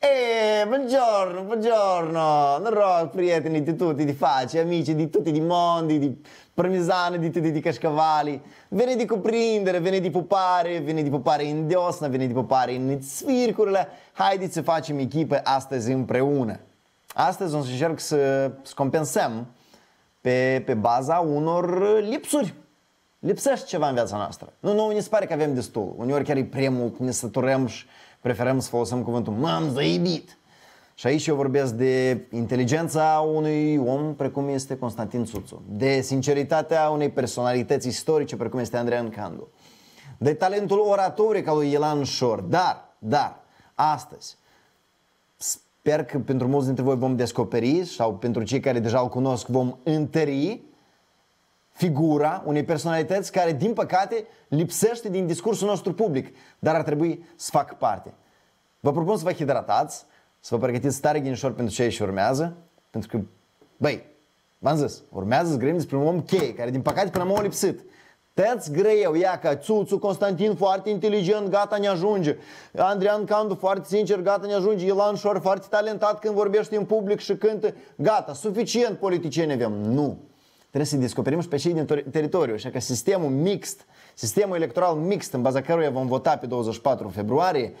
E, buongiorno, buongiorno, noroc, prieteni di tutti, di faccia, amici di tutti, di mondi, di parmesane, di tutti, di cascavali. Vene di cuprindere, vene di pupare, vene di pupare in diosna, vene di pupare in sfircurile. Haideți să facem echipă astăzi împreună. Astăzi o să încerc să, să compensăm pe, pe baza unor lipsuri. Lipsește ceva în viața noastră. Nu, nu, ne se pare că avem destul. Uneori chiar e prea mult, ne săturăm și preferăm să folosim cuvântul m-am zăibit. Și aici eu vorbesc de inteligența unui om precum este Constantin Țuțu, de sinceritatea unei personalități istorice precum este Andreea Candu, de talentul oratoric al lui Elan Șor. Dar, dar, astăzi, sper că pentru mulți dintre voi vom descoperi sau pentru cei care deja îl cunosc vom întări figura unei personalități care, din păcate, lipsește din discursul nostru public, dar ar trebui să facă parte. Vă propun să vă hidratați, să vă pregătiți tare ghinișor pentru ce și urmează, pentru că, băi, v-am zis, urmează să grăim despre un om cheie, care din păcate până m-a lipsit. Tăți greu, ia ca Țuțu, Constantin foarte inteligent, gata ne ajunge. Andrian Candu foarte sincer, gata ne ajunge. Ilan Șor foarte talentat când vorbește în public și cântă. Gata, suficient politicieni avem. Nu. Trebuie să descoperim și pe cei din teritoriu. Așa că sistemul mixt, sistemul electoral mixt în baza căruia vom vota pe 24 februarie,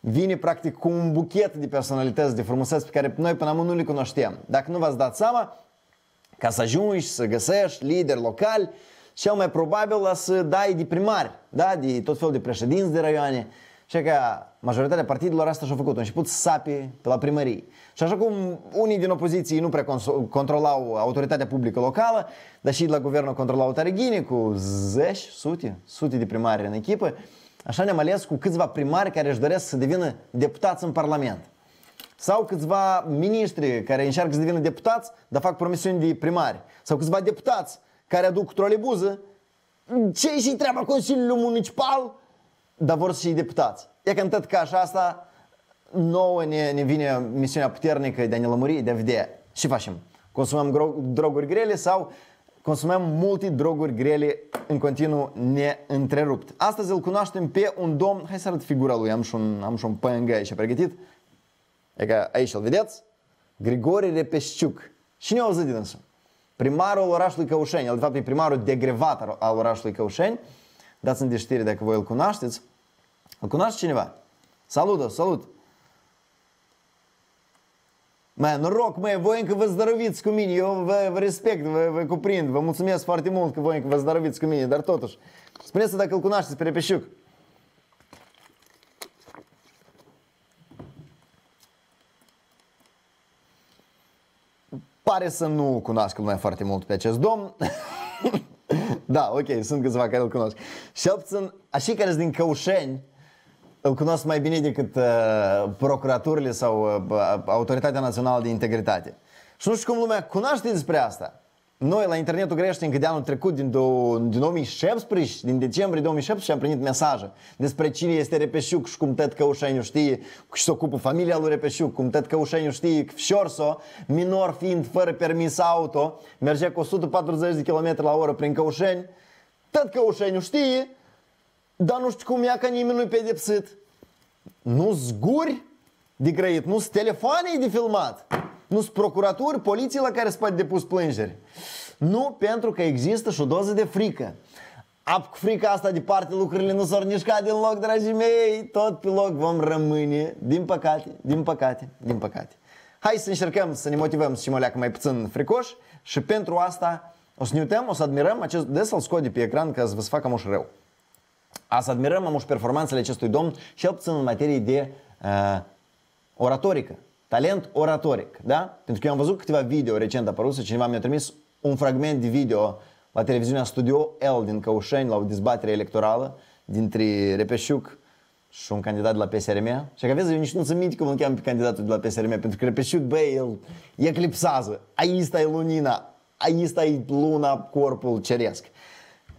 vine practic cu un buchet de personalități, de frumusețe pe care noi până acum nu le cunoșteam. Dacă nu v-ați dat seama, ca să ajungi să găsești lideri locali, cel mai probabil să dai de primari, da? de tot felul de președinți de raioane. Și că majoritatea partidelor asta și-au făcut, au început să sape pe la primării. Și așa cum unii din opoziție nu prea controlau autoritatea publică locală, dar și de la guvernul controlau tare cu zeci, sute, sute de primari în echipă, așa ne-am ales cu câțiva primari care își doresc să devină deputați în Parlament. Sau câțiva miniștri care încearcă să devină deputați, dar fac promisiuni de primari. Sau câțiva deputați care aduc trolebuză. Ce și treaba Consiliului Municipal? Dar vor să și deputați. E că în tot ca așa asta, nouă ne, ne vine misiunea puternică de a ne lămuri, de a vedea ce facem. Consumăm droguri grele sau consumăm multe droguri grele în continuu neîntrerupt. Astăzi îl cunoaștem pe un domn, hai să arăt figura lui, am și un, am și un PNG aici pregătit. E că aici îl vedeți? Grigore Repesciuc. Cine au auzit din însul? Primarul orașului Căușeni, el de fapt e primarul degrevat al orașului Căușeni. Dați-mi de știri dacă voi îl cunoașteți. Îl cunoaște cineva? Salută, salut! Mai noroc, mai voi încă vă zdărăviți cu mine, eu vă, vă respect, vă, vă cuprind, vă mulțumesc foarte mult că voi încă vă zdărăviți cu mine, dar totuși, spuneți dacă îl cunoașteți pe Repeșuc. Pare să nu cunoască lumea foarte mult pe acest domn. da, ok, sunt câțiva care îl cunosc. Și puțin, așa care sunt din Căușeni, îl cunosc mai bine decât uh, procuraturile sau uh, Autoritatea Națională de Integritate. Și nu știu cum lumea cunoaște despre asta. Noi la internetul grește încă de anul trecut, din, do, din 2017, din decembrie 2017, am primit mesaje despre cine este Repeșuc și cum Ted Căușeniu știe și se ocupă familia lui Repeșuc, cum Ted Căușeniu știe că Fiorso, minor fiind fără permis auto, mergea cu 140 de km la oră prin Căușeni, Ted Căușeniu știe, dar nu știu cum ea că nimeni nu-i pedepsit. Nu zguri de grăit, nu sunt telefoane de filmat. Nu sunt procuraturi, poliții la care spate depus plângeri. Nu, pentru că există și o doză de frică. Ap cu frica asta departe lucrurile nu s-au nișcat din loc, dragii mei. Tot pe loc vom rămâne, din păcate, din păcate, din păcate. Hai să încercăm să ne motivăm să mă leacă mai puțin fricoși și pentru asta o să ne uităm, o să admirăm acest, de să-l scot de pe ecran ca să vă să facă amuș rău. A să admirăm amuș performanțele acestui domn și puțin în materie de uh, oratorică. Talent oratoric, da? Pentru că eu am văzut câteva video recent apăruse, cineva mi-a trimis un fragment de video la televiziunea Studio L din Căușeni, la o dezbatere electorală dintre Repeșuc și un candidat de la PSRM. Și că vezi, eu nici nu sunt minte cum îl cheamă pe candidatul de la PSRM, pentru că Repeșuc, băi, el eclipsează. Aici e lumina, aici e luna, corpul ceresc.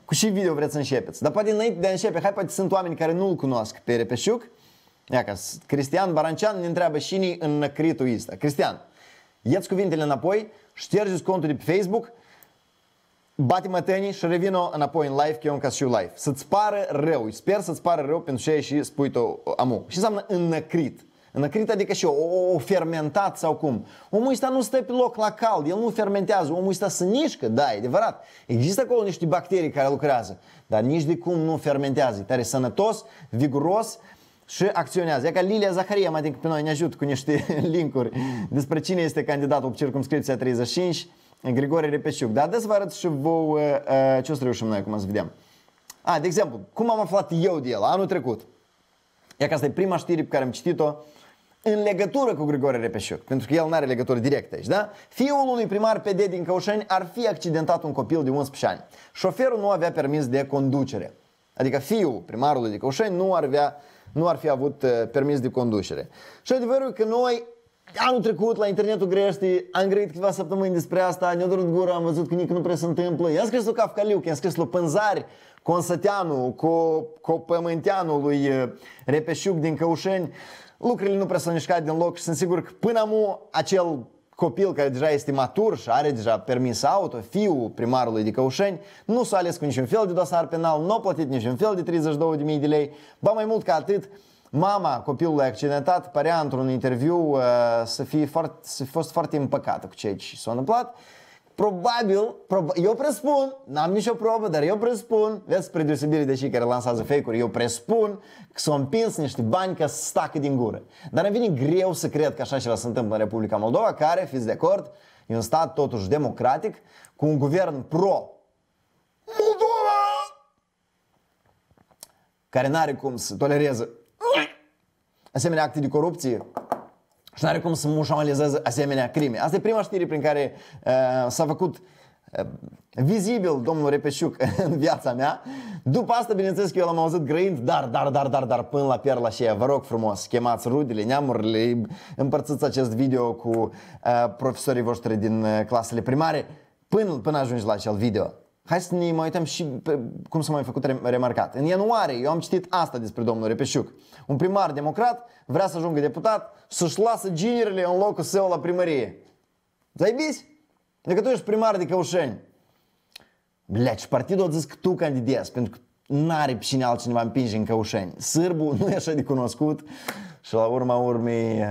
Cu ce video vreți să începeți? Dar poate înainte de a începe, hai poate sunt oameni care nu-l cunosc pe Repeșuc, Ia ca Cristian Barancean ne întreabă și în năcritul ăsta. Cristian, ia-ți cuvintele înapoi, ștergeți contul de pe Facebook, bate mătănii și revină înapoi în live, că eu încă și live. Să-ți pară rău. Sper să-ți pară rău pentru ce și spui tu amu. Și înseamnă înnăcrit. Înăcrit adică și o, o fermentat sau cum. Omul ăsta nu stă pe loc la cald, el nu fermentează, omul ăsta se nișcă, da, e adevărat. Există acolo niște bacterii care lucrează, dar nici de cum nu fermentează. E tare sănătos, viguros, și acționează. E ca Lilia Zaharia, mai adică pe noi ne ajută cu niște linkuri despre cine este candidatul pe circumscripția 35, Grigore Repeșiuc. Dar de să vă arăt și vouă uh, ce o să reușim noi acum să vedem. A, de exemplu, cum am aflat eu de el anul trecut? E că asta e prima știre pe care am citit-o în legătură cu Grigore Repeșiuc, pentru că el nu are legătură directă aici, da? Fiul unui primar PD din Căușeni ar fi accidentat un copil de 11 ani. Șoferul nu avea permis de conducere. Adică fiul primarului de Căușeni nu ar, avea, nu ar fi avut uh, permis de conducere. Și adevărul că noi Anul trecut la internetul Grești am grăit câteva săptămâni despre asta, ne-a durut gura, am văzut că nici nu prea se întâmplă. I-am scris lui Cafcaliu, i-am scris lui Pânzari, Consăteanu, cu, cu Pământeanu lui uh, Repeșuc din Căușeni. Lucrurile nu prea s-au mișcat din loc și sunt sigur că până amu acel copil care deja este matur și are deja permis auto, fiul primarului de Căușeni, nu s-a ales cu niciun fel de dosar penal, nu a plătit niciun fel de 32.000 de lei, ba mai mult ca atât, Mama copilului accidentat părea într-un interviu uh, să, fie foarte, să fi fost foarte împăcată cu ceea ce s-a întâmplat. Probabil, prob- eu presupun, n-am nicio probă, dar eu presupun, vezi, spre deosebire de cei care lansează fake-uri, eu presupun că s-au împins niște bani ca să stacă din gură. Dar îmi vine greu să cred că așa ceva se întâmplă în Republica Moldova, care, fiți de acord, e un stat totuși democratic, cu un guvern pro Moldova, care n-are cum să tolereze asemenea acte de corupție și nu are cum să mușamalizeze asemenea crime. Asta e prima știre prin care uh, s-a făcut uh, vizibil domnul Repeșuc în viața mea. După asta, bineînțeles că eu l-am auzit grăind, dar, dar, dar, dar, dar, până la perla și vă rog frumos, chemați rudele, neamurile, împărțiți acest video cu uh, profesorii voștri din uh, clasele primare, până, până ajungi la acel video. Hai să ne mai uităm și pe cum s-a mai făcut remarcat. În ianuarie eu am citit asta despre domnul Repeșuc. Un primar democrat vrea să ajungă deputat să-și lasă ginerile în locul său la primărie. Zaibiți? Dacă tu ești primar de Căușeni. Blea, și partidul a zis că tu candidezi, pentru că n-are pe cine altcineva împinge în Căușeni. Sârbu nu e așa de cunoscut și la urma urmei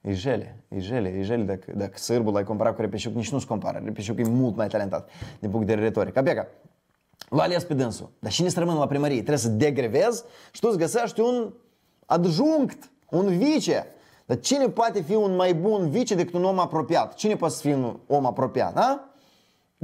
E jele, e jele, e jele dacă, dacă sârbul l-ai comparat cu Repeșuc, nici nu se compară. Repeșuc e mult mai talentat din punct de vedere retoric. Abeca, l-a ales pe dânsul. Dar cine să rămână la primărie? Trebuie să degrevezi și tu îți găsești un adjunct, un vice. Dar cine poate fi un mai bun vice decât un om apropiat? Cine poate să fie un om apropiat? Da?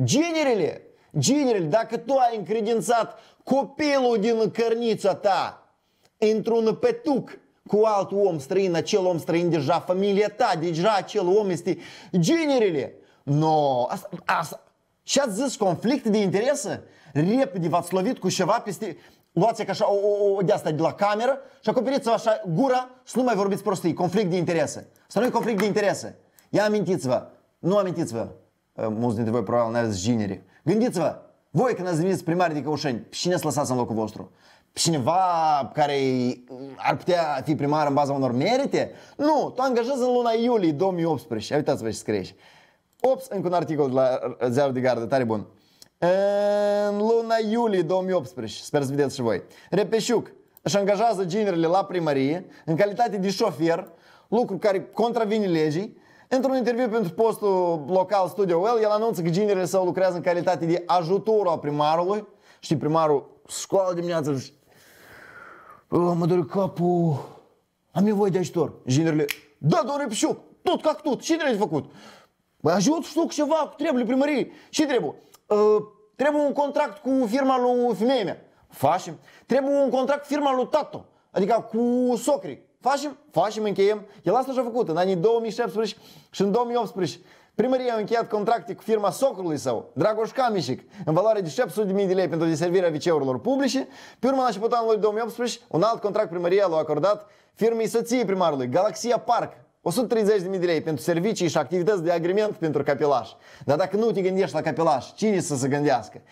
Generele, generele, dacă tu ai încredințat copilul din cărnița ta într-un petuc cu alt om străin, acel om străin deja familia ta, deja acel om este generele. No, asta, asta. Și ați zis conflict de interese? Repede v-ați lovit cu ceva peste... Luați ca așa o, o, o de asta de la cameră și acoperiți-vă așa gura să nu mai vorbiți prostii. Conflict de interese. Să nu e conflict de interese. Ia amintiți-vă. Nu amintiți-vă. Mulți dintre voi probabil n-aveți genere. Gândiți-vă. Voi când ați devenit primari de Căușeni, cine să lăsați în locul vostru? Cineva care ar putea fi primar în baza unor merite? Nu, tu angajezi în luna iulie 2018. Uitați-vă ce scrie Ops, încă un articol de la Ziarul de Gardă, tare bun. În luna iulie 2018, sper să vedeți și voi, Repeșuc își angajează generele la primărie în calitate de șofer, lucru care contravine legii. Într-un interviu pentru postul local Studio Well, el anunță că generele său lucrează în calitate de ajutor al primarului. Știi, primarul școală dimineața Oh, mă doare capul. Am nevoie de ajutor. Ginerile, da, doamne Pșuc, tot ca tot. Ce trebuie făcut? Băi, ajut și tu cu ceva, trebuie primărie. Ce trebuie? Uh, trebuie un contract cu firma lui femeia mea. Facem. Trebuie un contract cu firma lui tato. Adică cu socri. Facem? Facem, încheiem. El asta și-a făcut în anii 2017 și în 2018. Primăria a încheiat contracte cu firma socrului său, Dragoș Camișic, în valoare de 700.000 de lei pentru deservirea viceurilor publice. Pe urmă, la începutul anului 2018, un alt contract primăria l-a acordat firmei soției primarului, Galaxia Park, 130.000 de lei pentru servicii și activități de agrement pentru capilaș. Dar dacă nu te gândești la capilaș, cine să se gândească?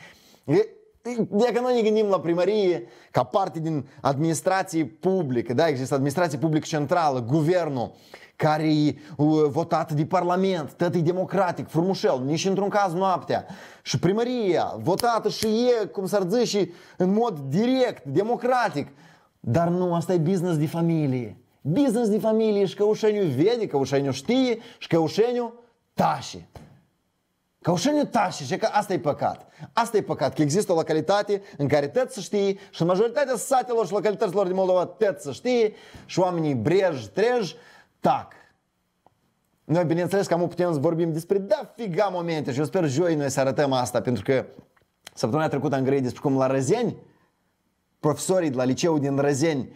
Dacă noi ne gândim la primărie ca parte din administrație publică, da, există administrație publică centrală, guvernul, care e votat de Parlament, tot e democratic, frumușel, nici într-un caz noaptea. Și primăria, votată și e, cum s-ar zice, în mod direct, democratic. Dar nu, asta e business de familie. business de familie și Căușeniu vede, Căușeniu știe și Căușeniu tașe. Căușeniu tașe și că asta e păcat. Asta e păcat, că există o localitate în care tot să știe și în majoritatea satelor și localităților din Moldova tot să știe și oamenii brej, trej, tac. Noi, bineînțeles, că am putem să vorbim despre da figa momente și eu sper joi noi să arătăm asta, pentru că săptămâna trecută am grăit despre cum la Răzeni, profesorii de la liceul din Răzeni,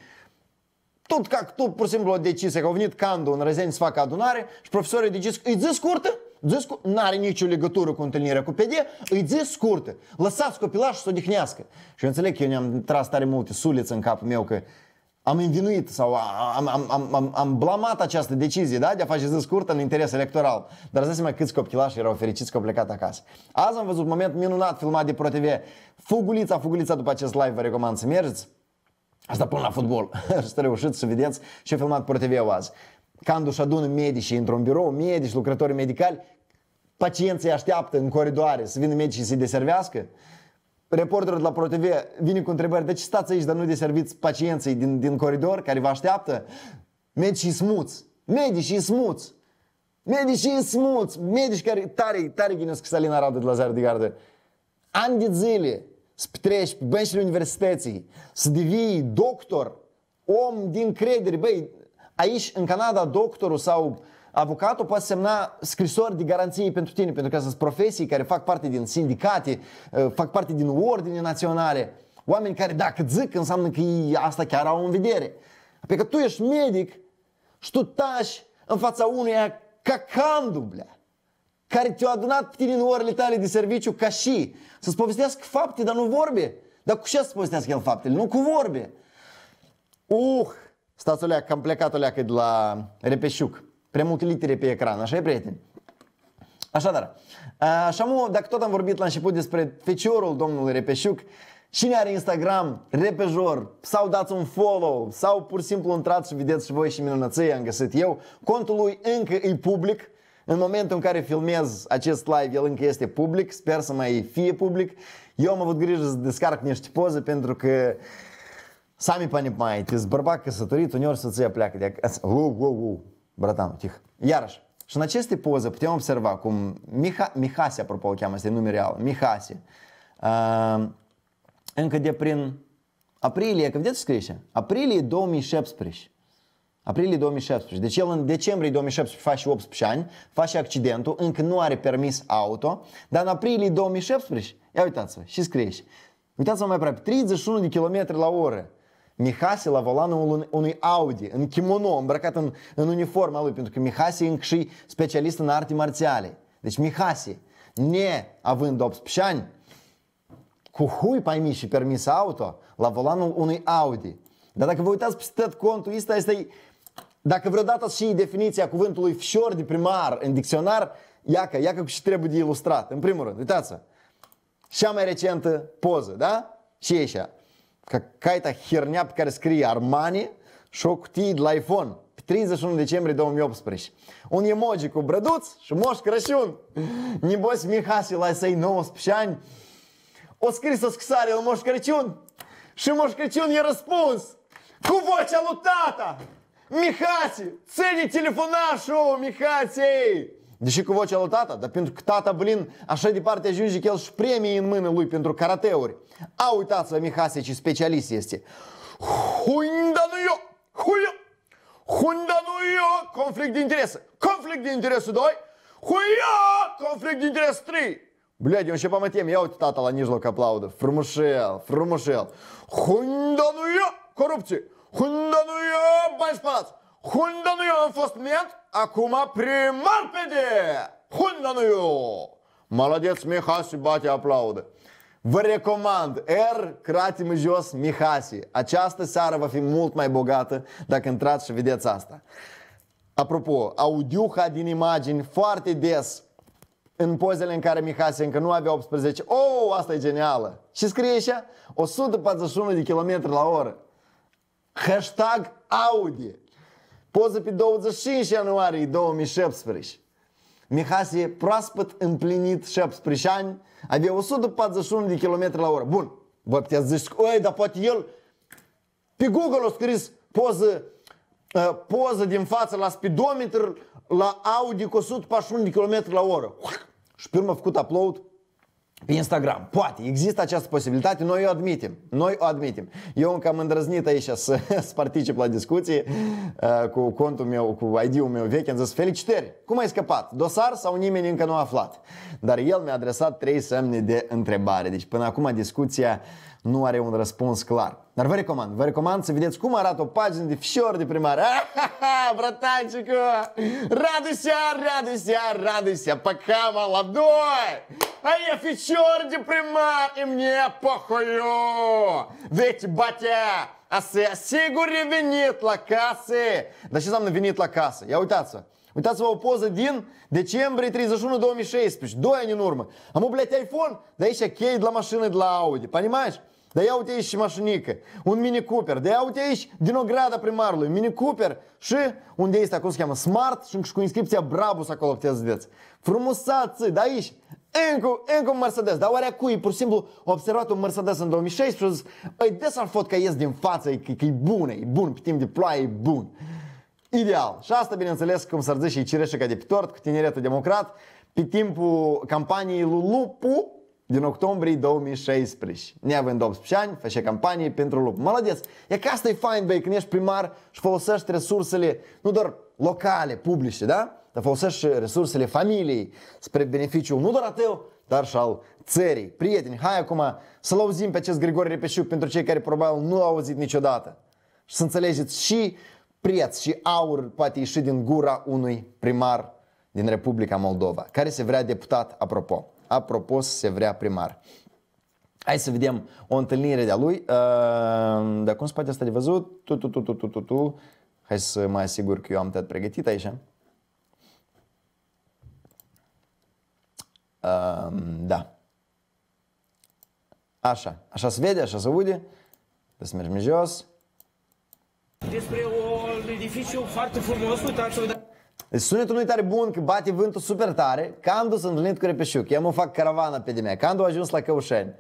tot ca tot pur și simplu au decis că au venit Candu în Răzeni să facă adunare și profesorii au decis, îi zi scurtă, zi scurtă, n-are nicio legătură cu întâlnirea cu PD, îi zi scurtă, lăsați copilașul să o odihnească. Și eu înțeleg că eu ne-am tras tare multe suliți în capul meu că am învinuit sau am, am, am, am, am blamat această decizie da? de a face zi scurtă în interes electoral. Dar să seama câți copilași erau fericiți că au plecat acasă. Azi am văzut un moment minunat filmat de ProTV. Fugulița, fugulița după acest live vă recomand să mergeți. Asta până la fotbal. să reușit să vedeți ce a filmat ProTV azi. Candu și adună medici într-un birou, medici, lucrători medicali, pacienții așteaptă în coridoare să vină medicii să-i deservească. Reporterul de la ProTV vine cu întrebări, de ce stați aici, dar nu deserviți pacienții din, din coridor care vă așteaptă? Medicii smuți, medicii smuți, medicii smuți, medici care tare, tare ghinesc Salina Radu de la Zare de Gardă. Ani de zile să petreci pe băncile universității, să devii doctor, om din credere, băi, aici în Canada doctorul sau avocatul poate semna scrisori de garanție pentru tine, pentru că sunt profesii care fac parte din sindicate, uh, fac parte din ordine naționale, oameni care dacă zic înseamnă că ei asta chiar au în vedere. Pe că tu ești medic și tu tași în fața unuia ca candublea care te-a adunat pe tine în orele tale de serviciu ca și să-ți povestească fapte, dar nu vorbe. Dar cu ce să povestească el faptele? Nu cu vorbe. Uh, stați o leacă, că am plecat o leacă de la Repeșuc. Prea multe litere pe ecran, așa e, prieteni? Așadar, așa mă, dacă tot am vorbit la început despre feciorul domnului Repeșuc, Cine are Instagram, repejor, sau dați un follow, sau pur și simplu intrați și vedeți și voi și minunățăi am găsit eu. Contul lui încă e public. În momentul în care filmez acest live, el încă este public. Sper să mai fie public. Eu am avut grijă să descarc niște poze pentru că Sami mai, te bărbat căsătorit, uneori să-ți pleacă de acasă. Wow, wow, wow. Bratanu, tih. Iarăși, și în aceste poze putem observa cum Miha, Mihase, apropo, o cheamă, este nume real, Mihase, uh, încă de prin aprilie, că vedeți scrie așa, aprilie 2017, aprilie 2017, deci el în decembrie 2017 face 18 ani, face accidentul, încă nu are permis auto, dar în aprilie 2017, ia uitați-vă, și scrie așa, uitați-vă mai aproape, 31 de km la oră, Mihasi la volanul unui Audi, în kimono, îmbrăcat în, în uniforma lui, pentru că Mihasi e încă și specialist în arte marțiale. Deci Mihasi, neavând 18 ani, cu hui pai și permis auto, la volanul unui Audi. Dar dacă vă uitați pe tot contul ăsta, este, dacă vreodată și definiția cuvântului fișor de primar în dicționar, iacă, iacă cu ce trebuie de ilustrat. În primul rând, uitați-vă, cea mai recentă poză, da? Și e așa какая-то херня scrie Armani și o cutie de la iPhone pe 31 decembrie 2018. Un emoji cu brăduț și Moș Crăciun. Neboți Mihasi la să 19 ani. O scris o scrisoare la Moș Crăciun și Moș Crăciun i-a răspuns cu vocea lui tata. Mihasi, ține telefonașul, Mihasi! Deși cu vocea lui tata, dar pentru că tata Blin așa departe ajunge că el și premii în mână lui pentru karateuri. A, uitați-vă, Mihase, ce specialist este. Huinda nu eu! Huia! Huinda nu eu! Conflict de interese. Conflict de interese 2. Huia! Conflict de interese 3. Блядь, он ще по темі, я от тата la mijloc aplaudă. Frumușel, frumușel. Huinda nu eu! Corupție! Huinda nu eu! Bani spălați! Huinda nu eu am fost ment acum primar PD! Hundanuiu! Молодец, Mihasi bate aplaudă. Vă recomand R, cratim jos, Mihasi. Această seară va fi mult mai bogată dacă intrați și vedeți asta. Apropo, audiuha din imagini foarte des în pozele în care Mihasi încă nu avea 18. Oh, asta e genială! Și scrie așa, 141 de km la oră. Hashtag Audi. Poză pe 25 ianuarie 2017. Mihase, proaspăt împlinit 17 ani, avea 141 de km la oră. Bun, vă puteți zice, oi, dar poate el pe Google a scris poză uh, poză din față la speedometer la Audi cu 141 de km la oră. Și pe urmă a făcut upload pe Instagram. Poate, există această posibilitate, noi o admitem. Noi o admitem. Eu încă am îndrăznit aici să, să particip la discuții uh, cu contul meu, cu ID-ul meu vechi. Am zis, felicitări! Cum ai scăpat? Dosar sau nimeni încă nu a aflat? Dar el mi-a adresat trei semne de întrebare. Deci până acum discuția nu are un răspuns clar. Dar vă recomand, vă recomand să vedeți cum arată o pagină de fișor de primar. Bratанчику! Радуйся, радуйся, радуйся, пока молодой! А я фичер de primar и мне похую! Ведь батя, а venit la casă! Dar ce înseamnă venit la casă? Ia uitați-vă! Uitați-vă o poză din decembrie 31 2016, 2 ani în urmă. Am у, блядь, iPhone, dar aici chei de la mașină de la Audi, понимаешь? Da ia uite aici și mașinică, un Mini Cooper, da ia uite aici din ograda primarului, Mini Cooper și unde este, acum se cheamă Smart și cu inscripția Brabus acolo puteți vedeți. Frumusați, da aici, încă, încă un Mercedes, dar oare cui pur și simplu a observat un Mercedes în 2016 și a zis, îi des al fot că ies din față, că, că e bun, e bun, pe timp de ploaie e bun. Ideal. Și asta, bineînțeles, cum s-ar zice, și cireșe ca de pe tort, cu tineretul democrat, pe timpul campaniei lui Lupu, din octombrie 2016. Neavând 18 ani, face campanie pentru lup. Молодец! E că asta e fain, băi, când ești primar și folosești resursele, nu doar locale, publice, da? Dar folosești resursele familiei spre beneficiul nu doar a tău, dar și al țării. Prieteni, hai acum să-l auzim pe acest Grigore Repeșuc pentru cei care probabil nu au auzit niciodată. Și să înțelegeți și preț și aur poate ieși din gura unui primar din Republica Moldova, care se vrea deputat, apropo apropo să se vrea primar. Hai să vedem o întâlnire de-a lui. Uh, de acum spate asta de văzut. Tu, tu, tu, tu, tu, tu, tu. Hai să mă asigur că eu am tot pregătit aici. Uh, da. Așa. Așa se vede, așa se aude. Să mergem jos. Despre un edificiu foarte frumos, uitați-vă. Deci sunetul nu e tare bun, că bate vântul super tare. Candu s-a întâlnit cu Repeșuc. Eu mă fac caravana pe de mea. Candu a ajuns la Căușeni.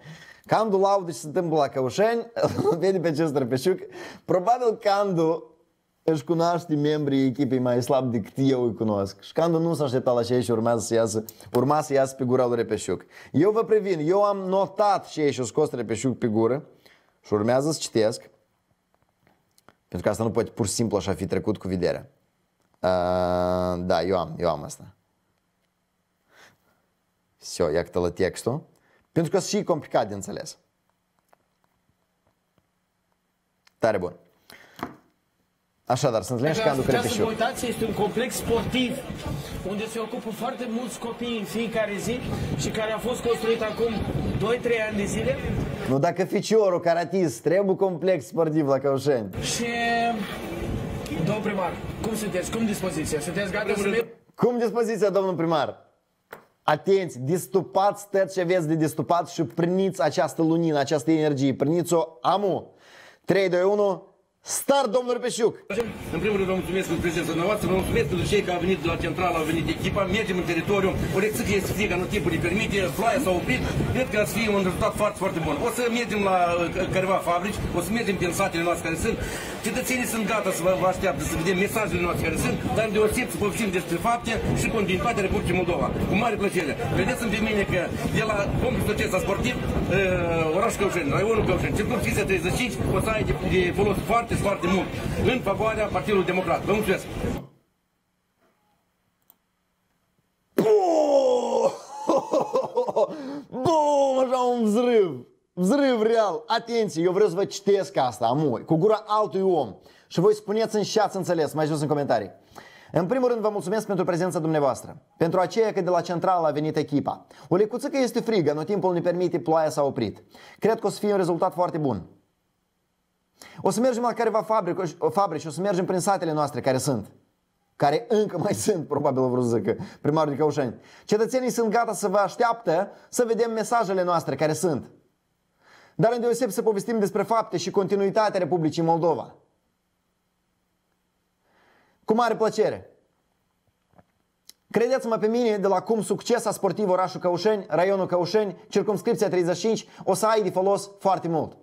Candu laudă ce se întâmplă la Căușeni, vede pe acest Repeșuc. Probabil Candu își cunoaște membrii echipei mai slab decât eu îi cunosc. Și Candu nu s-a așteptat la ce și urmează să iasă, urma să iasă pe gura lui Repeșuc. Eu vă previn, eu am notat ce și-o scos Repeșuc pe gură și urmează să citesc. Pentru că asta nu poate pur și simplu așa fi trecut cu vederea. Uh, da, eu am, eu am asta. Все, iată la textul. Pentru că și complicat de înțeles. Tare bun. Așadar, sunt Len și Candu Crepeșiu. Această este un complex sportiv unde se ocupă foarte mulți copii în fiecare zi și care a fost construit acum 2-3 ani de zile. nu, dacă ficiorul, caratist, trebuie complex sportiv la Căușeni. Și Domnul primar, cum sunteți? Cum dispoziția? Sunteți gata să merg? Cum dispoziția, domnul primar? Atenți, distupați tot ce aveți de distupat și priniți această lunină, această energie. Priniți-o amu. 3, 2, 1, Start, domnul Repeșiuc! În primul rând vă mulțumesc pentru prezența noastră, vă mulțumesc pentru cei care au venit de la centrală, au venit echipa, mergem în teritoriu, ori să este frică, nu timpul ne permite, ploaia s-a oprit, cred că să fie un rezultat foarte, foarte bun. O să mergem la uh, careva fabrici, o să mergem prin satele noastre care sunt, cetățenii sunt gata să vă, vă așteaptă să vedem mesajele noastre care sunt, dar deosebit să povestim despre fapte și continuitatea Republicii Moldova. Cu mare plăcere. Vedeți-mi pe mine că de la complexul acesta sportiv, uh, orașul Căușeni, raionul Căușeni, circumscripția 35, o să ai de, de folos foarte foarte mult în favoarea Partidului Democrat. Vă mulțumesc! Bum, așa un vzrâv. Vzrâv real. Atenție, eu vreau să vă citesc asta, amui, cu gura altui om. Și voi spuneți în ce șați înțeles, mai jos în comentarii. În primul rând vă mulțumesc pentru prezența dumneavoastră, pentru aceea că de la centrală a venit echipa. O lecuță că este frigă, nu timpul ne permite, ploaia s-a oprit. Cred că o să fie un rezultat foarte bun. O să mergem la careva fabrici, fabrici, o să mergem prin satele noastre care sunt. Care încă mai sunt, probabil vreau să zic, primarul de Căușeni. Cetățenii sunt gata să vă așteaptă să vedem mesajele noastre care sunt. Dar în deoseb să povestim despre fapte și continuitatea Republicii Moldova. Cu mare plăcere. Credeți-mă pe mine, de la cum succesa sportiv orașul Căușeni, raionul Căușeni, circumscripția 35, o să ai de folos foarte mult.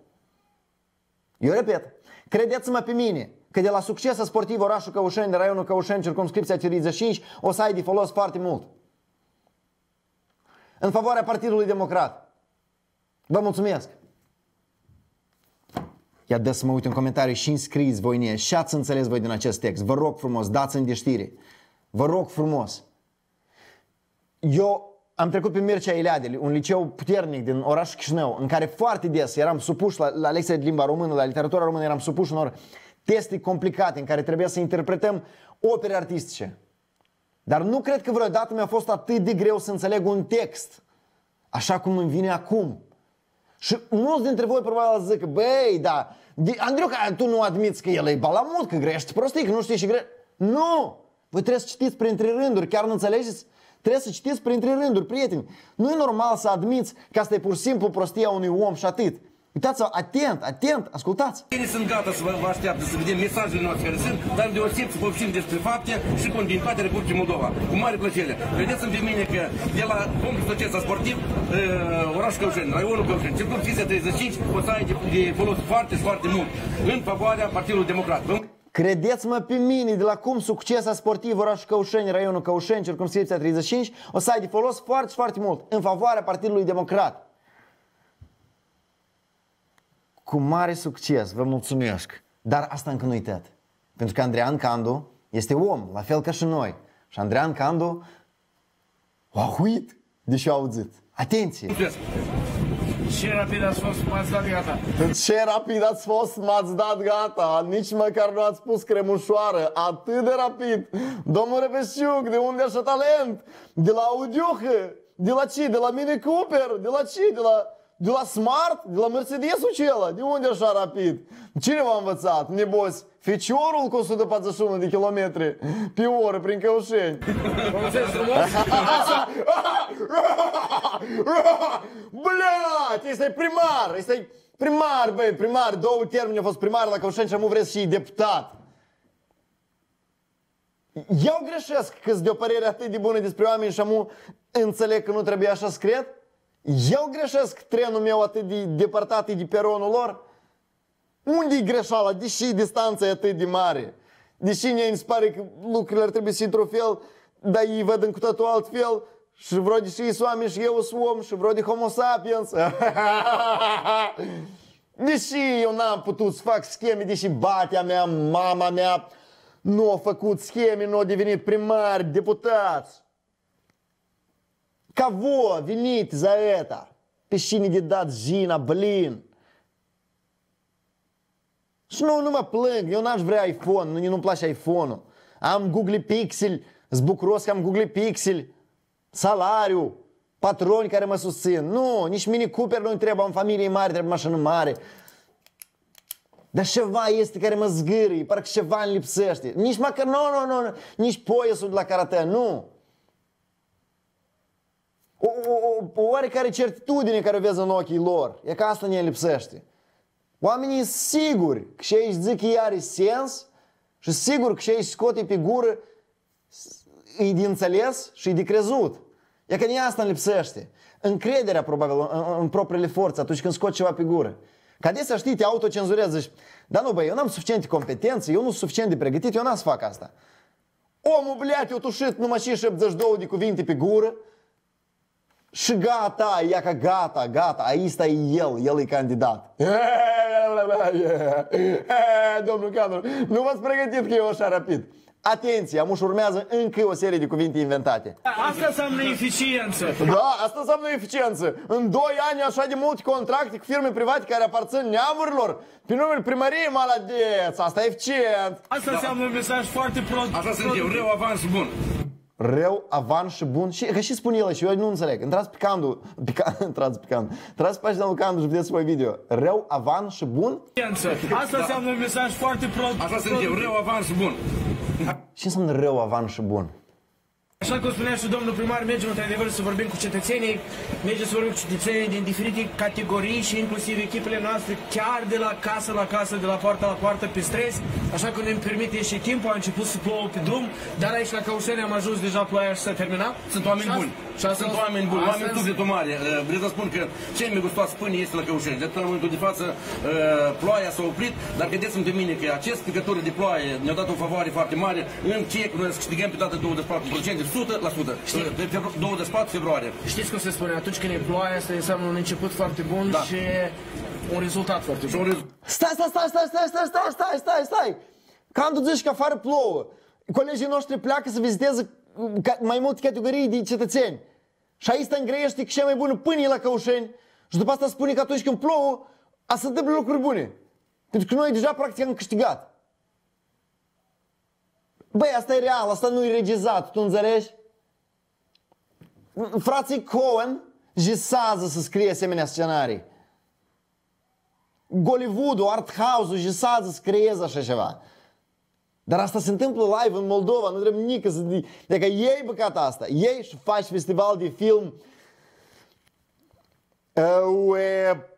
Eu repet, credeți-mă pe mine că de la succes sportiv orașul Căușeni, de raionul Căușeni, circumscripția 35, o să ai de folos foarte mult. În favoarea Partidului Democrat. Vă mulțumesc! Ia dă să mă uit în comentarii și înscriți voi ne. Și ați înțeles voi din acest text. Vă rog frumos, dați în deștire. Vă rog frumos. Eu am trecut pe Mircea Iliadele, un liceu puternic din orașul Chișinău, în care foarte des eram supuși la, la lecția de limba română, la literatura română, eram supuși unor teste complicate în care trebuia să interpretăm opere artistice. Dar nu cred că vreodată mi-a fost atât de greu să înțeleg un text, așa cum îmi vine acum. Și mulți dintre voi probabil zic, băi, da, Andreu, tu nu admiți că el e balamut, că grești prostii, că nu știi și grești. Nu! Voi trebuie să citiți printre rânduri, chiar nu înțelegeți? Trebuie să citiți printre rânduri, prieteni. Nu e normal să admiți că asta e pur și simplu prostia unui om și atât. Uitați-vă, atent, atent, ascultați. Ei sunt gata să vă, vă așteaptă să vedem mesajele noastre care sunt, dar deosebit să povestim despre fapte și continuitatea Republicii Moldova. Cu mare plăcere. Vedeți-mi pe mine că de la complexul acesta sportiv, uh, orașul Căușeni, raionul Căușeni, circumscripția 35, o să ai de, de folos foarte, foarte mult în favoarea Partidului Democrat. Credeți-mă pe mine, de la cum succesa sportiv orașul Căușeni, raionul Căușeni, circumscripția 35, o să ai de folos foarte, foarte mult în favoarea Partidului Democrat cu mare succes, vă mulțumesc. Dar asta încă nu uitat. Pentru că Andrean Candu este om, la fel ca și noi. Și Andrean Candu a huit, deși a auzit. Atenție! Ce rapid ați fost, m-ați dat gata. Ce rapid ați fost, m-ați dat gata. Nici măcar nu ați spus cremușoară. Atât de rapid. Domnul Repeșiuc, de unde așa talent? De la Audiohă? De la ce? De la Mini Cooper? De la ce? De la... De la Smart? De la Mercedes-ul celălalt? De unde așa rapid? Cine v-a învățat? Nebos, feciorul cu 141 de kilometri pe oră prin Căușeni. Блядь, este primar, este primar, băi, primar, două termeni a fost primar la Căușeni și amu vreți și deputat. Eu greșesc că de o părere atât de bună despre oameni și amu înțeleg că nu trebuie așa scret? Eu greșesc trenul meu atât de depărtat de peronul lor? Unde e greșeala? Deși distanța e atât de mare? Deși ne îmi pare că lucrurile ar trebui să într-un fel, dar ei văd în cu totul altfel și vreau de și oameni și eu sunt om și vreau de homo sapiens. deși eu n-am putut să fac scheme, deși batea mea, mama mea nu a făcut scheme, nu a devenit primari, deputați. Кого винить за это? Пиши не дедат Zina, blin. Și nu, nu mă plâng, eu n-aș vrea iPhone, nu, nu-mi place iPhone-ul. Am Google Pixel, sunt bucuros că am Google Pixel, salariu, patroni care mă susțin. Nu, nici Mini Cooper nu-i trebuie, am familie mare, trebuie mașină mare. Dar ceva este care mă zgârie, parcă ceva îmi lipsește. Nici măcar, nu, nu, nu, nu, nici poiesul de la karate, nu o, o, o oarecare certitudine care o vezi în ochii lor. E că asta ne lipsește. Oamenii sunt siguri că și aici zic că are sens și sigur că și aici scoate pe gură e de înțeles și e de crezut. E că ne asta îmi lipsește. Încrederea, probabil, în, în propriile forțe atunci când scot ceva pe gură. Că adesea, știi, te autocenzurează și dar nu, băi, eu n-am suficiente competențe, eu nu sunt suficient de pregătit, eu n-am să fac asta. Omul, bleat, eu tușit numai și 72 de cuvinte pe gură, și gata, ia ca gata, gata, aici e el, el e candidat. Domnul Canor, nu v-ați pregătit că e așa rapid. Atenție, amuș urmează încă o serie de cuvinte inventate. Asta înseamnă eficiență. Da, asta înseamnă eficiență. În 2 ani așa de multe contracte cu firme private care aparțin neamurilor, pe numele primăriei, maladeț, asta e eficient. Asta înseamnă un mesaj foarte pro... Așa sunt eu, rău, avans bun rău, avans și bun. Și, că și spun el și eu nu înțeleg. Intrați pe Candu, pe, intrați pe Candu, intrați pe pagina lui Candu și vedeți voi video. Rău, avans și bun? Asta înseamnă un mesaj foarte pro... Așa sunt eu, rău, avans și bun. Ce înseamnă rău, avans și bun? Așa cum spunea și domnul primar, mergem într-adevăr să vorbim cu cetățenii, mergem să vorbim cu cetățenii din diferite categorii și inclusiv echipele noastre, chiar de la casă la casă, de la poartă la poartă, pe stres, așa că ne permite și timpul, a început să plouă pe drum, dar aici la Caușeni am ajuns deja ploaia și s-a terminat. Sunt oameni buni. Și asta- Sunt oameni buni, oameni astăzi- sufletul mare. Uh, Vreau să spun că cel mai gustoasă pâine este la Căușeni. De în momentul de față uh, ploaia s-a oprit, dar credeți-mi pe mine că acest picătură de ploaie ne-a dat o favoare foarte mare în ce noi câștigăm pe toate 24%, 100%, pe febru- 24 februarie. Știți cum se spune, atunci când e ploaie, asta înseamnă un început foarte bun Da. și un rezultat foarte Și bun. un rez- Stai, stai, stai, stai, stai, stai, stai, stai, stai, stai. Când tu zici că afară plouă, colegii noștri pleacă să viziteze ca- mai multe categorii de cetățeni. Și aici te îngreiește că cea mai bună pâine la Căușeni și după asta spune că atunci când plouă, a se întâmplă lucruri bune. Pentru că noi deja practic am câștigat. Băi, asta e real, asta nu e regizat, tu înțelegi? Frații Cohen jisează să scrie asemenea scenarii. Gollywood-ul, art house-ul jisează să creeze așa ceva. Dar asta se întâmplă live în Moldova, nu trebuie nică să... Dacă ei băcat asta, ei și faci festival de film Ue,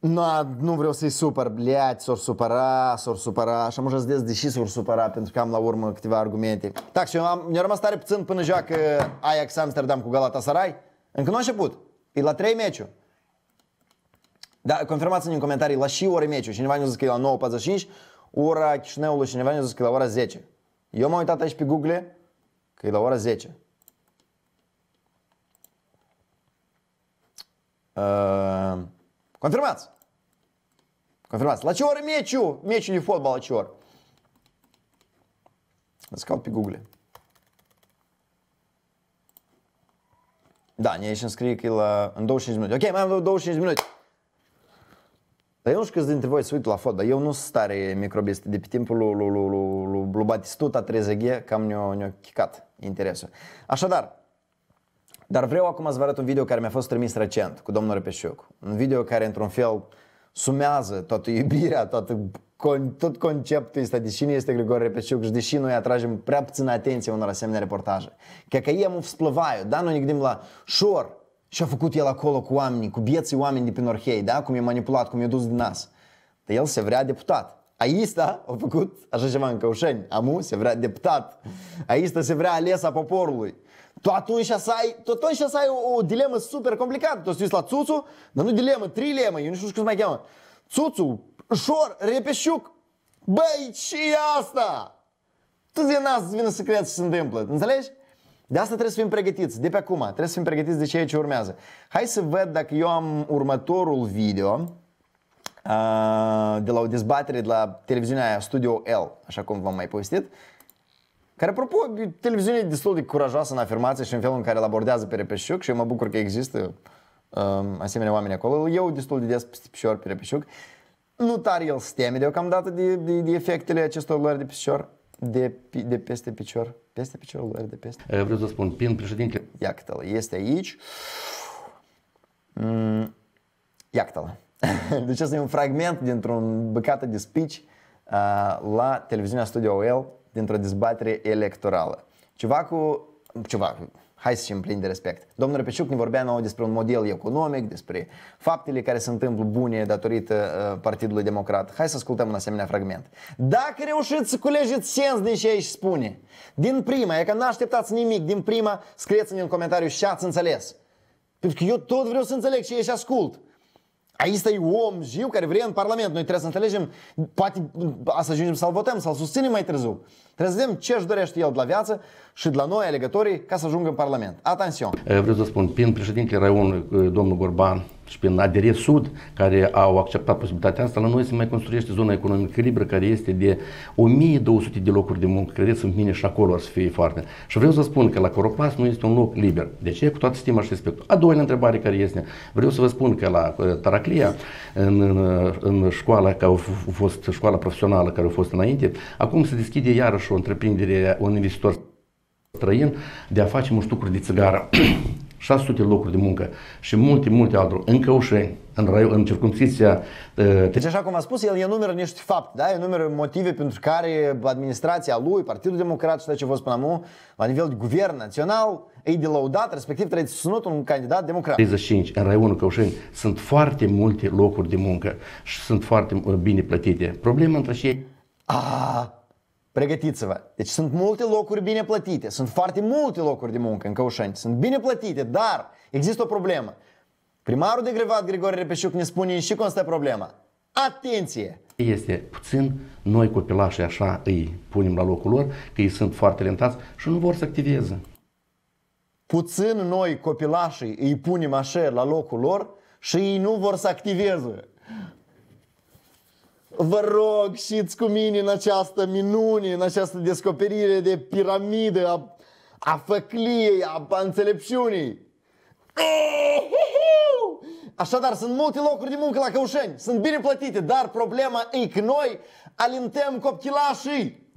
nu, nu vreau să-i supăr, bliați, s-or supăra, s-or supăra și am ajuns des deși s-or supăra pentru că am la urmă câteva argumente. Tak, și eu am, mi-a rămas tare puțin până joacă Ajax Amsterdam cu Galatasaray. Încă nu a început. E la 3 meciuri. Da, confirmați-ne în comentarii la și ore meciul. Cineva ne-a zis că e la 9.45, ne-a zis că e la ora 10. Eu m-am uitat aici pe Google că e la ora 10. Uh, confirmați. Confirmați. La ce oră e meciul? Meciul de fotbal la ce oră? Să caut pe Google. Da, ne aici îmi scrie că e la, în 25 minute. Ok, mai am 25 minute. Dar eu nu știu câți dintre voi se uită la fotbal. Eu nu sunt stare microbist. De pe timpul lui, lui, lui, lui, lui, lui Batistuta 30G, cam ne-a, ne chicat interesul. Așadar, dar vreau acum să vă arăt un video care mi-a fost trimis recent cu domnul Repeșuc. Un video care, într-un fel, sumează toată iubirea, toată, con, tot conceptul ăsta de cine este Grigore Repeșuc și deși noi atragem prea puțină atenție unor asemenea reportaje. Că că el всплываю, da? Noi ne gândim la șor, și a făcut el acolo cu oamenii, cu bieții oameni de prin Orhei, da? Cum e manipulat, cum e dus din nas. Dar el se vrea deputat. Aici da, a făcut așa ceva în Căușeni. Amu se vrea deputat. Aici se vrea ales a poporului. Tu atunci să ai, tu atunci să ai o, o dilemă super complicată. Tu să la Țuțu, dar nu dilemă, trilema, eu nu știu cum se mai cheamă. Țuțu, Șor, Repeșuc. Băi, ce e asta? Tu zi n să vină să crezi ce se întâmplă. Înțelegi? De asta trebuie să fim pregătiți, de pe acum. Trebuie să fim pregătiți de ceea ce urmează. Hai să văd dacă eu am următorul video uh, de la o dezbatere de la televiziunea aia Studio L, așa cum v-am mai povestit, care, apropo, e o televiziune destul de curajoasă în afirmație și în felul în care îl abordează pe Repeșuc și eu mă bucur că există um, asemenea oameni acolo. Eu destul de des peste picior pe Repeșuc. Nu tare el se teme deocamdată de, de, de efectele acestor luări de picior, de, pi- de peste picior, peste picior, luări de peste. Uh, Vreau să spun, prin președintele Iactă-l, este aici. Mm, Iactă-l. Deci asta e un fragment dintr-un bucată de speech uh, la televiziunea Studio L dintr-o dezbatere electorală. Ceva cu... Ceva, cu- hai să fim plini de respect. Domnul Repeciuc ne vorbea nouă despre un model economic, despre faptele care se întâmplă bune datorită uh, Partidului Democrat. Hai să ascultăm un asemenea fragment. Dacă reușiți să culegeți sens din ce aici spune, din prima, e că n-așteptați nimic, din prima, scrieți-ne în comentariu și ați înțeles. Pentru că eu tot vreau să înțeleg ce ești ascult. Aici e om jiu care vrea în Parlament. Noi trebuie să înțelegem, poate să ajungem să-l votăm, să-l susținem mai târziu. Trebuie să vedem ce își dorește el de la viață și de la noi, alegătorii, ca să ajungă în Parlament. Atențion! Vreau să spun, prin președintele Raionului, domnul Gorban, și prin ADR Sud, care au acceptat posibilitatea asta, la noi se mai construiește zona economică liberă, care este de 1200 de locuri de muncă. Credeți-mi mine și acolo ar să fie foarte. Și vreau să spun că la Coropas nu este un loc liber. De ce? Cu toată stima și respectul. A doua întrebare care este, vreau să vă spun că la uh, Taraclia, în, în, în școala care a f- fost școala profesională care a fost înainte, acum se deschide iarăși o întreprindere, un investitor străin de a face muștucuri de țigară. 600 locuri de muncă și multe, multe altele, în Căușeni, în, raion, în circunscripția uh, Deci așa cum a spus, el enumeră niște fapte, da? enumeră motive pentru care administrația lui, Partidul Democrat și tot ce vă spun acum, la nivel de guvern național, e de lăudat, respectiv trebuie susținut un candidat democrat. 35 în raionul Căușeni sunt foarte multe locuri de muncă și sunt foarte uh, bine plătite. Problema între cei A, pregătiți-vă. Deci sunt multe locuri bine plătite, sunt foarte multe locuri de muncă în Căușeni, sunt bine plătite, dar există o problemă. Primarul de grevat Grigore Repeșuc ne spune și cum stă problema. Atenție! este puțin, noi copilașii așa îi punem la locul lor, că ei sunt foarte talentați și nu vor să activeze. Puțin noi copilașii îi punem așa la locul lor și ei nu vor să activeze. Vă rog, știți cu mine în această minune, în această descoperire de piramidă a, a făcliei, a, a înțelepciunii. Așadar, sunt multe locuri de muncă la Căușeni, sunt bine plătite, dar problema e că noi alintăm copchilașii.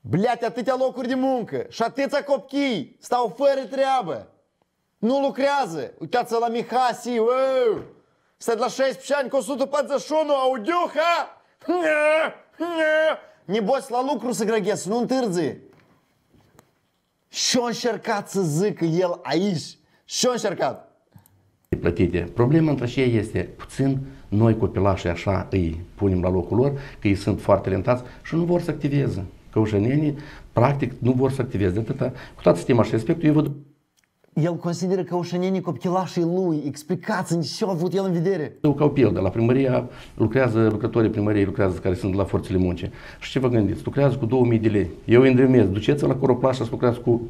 Блять, atâtea locuri de muncă și atâția copchii stau fără treabă. Nu lucrează. Uitați-vă la Mihasi, wow! Stai de la 16 ani cu 141, audiuha! Neboți la lucru să grăghesc, nu întârzi. Și-a încercat să zică el aici. Și-a încercat. plătite. Problema între ei este puțin, noi copilașii așa îi punem la locul lor, că ei sunt foarte talentați și nu vor să activeze. Căușănenii, practic, nu vor să activeze. De atâta, cu toată stima și respectul, eu văd El consideră că ușănenii copchilașii lui. Explicați-mi ce a avut el în vedere. Eu ca o pildă, la primăria lucrează lucrătorii primăriei, lucrează care sunt la forțele muncii. Și ce vă gândiți? Lucrează cu 2000 de lei. Eu îi îndrumez, duceți-vă la Coroplașa să lucrați cu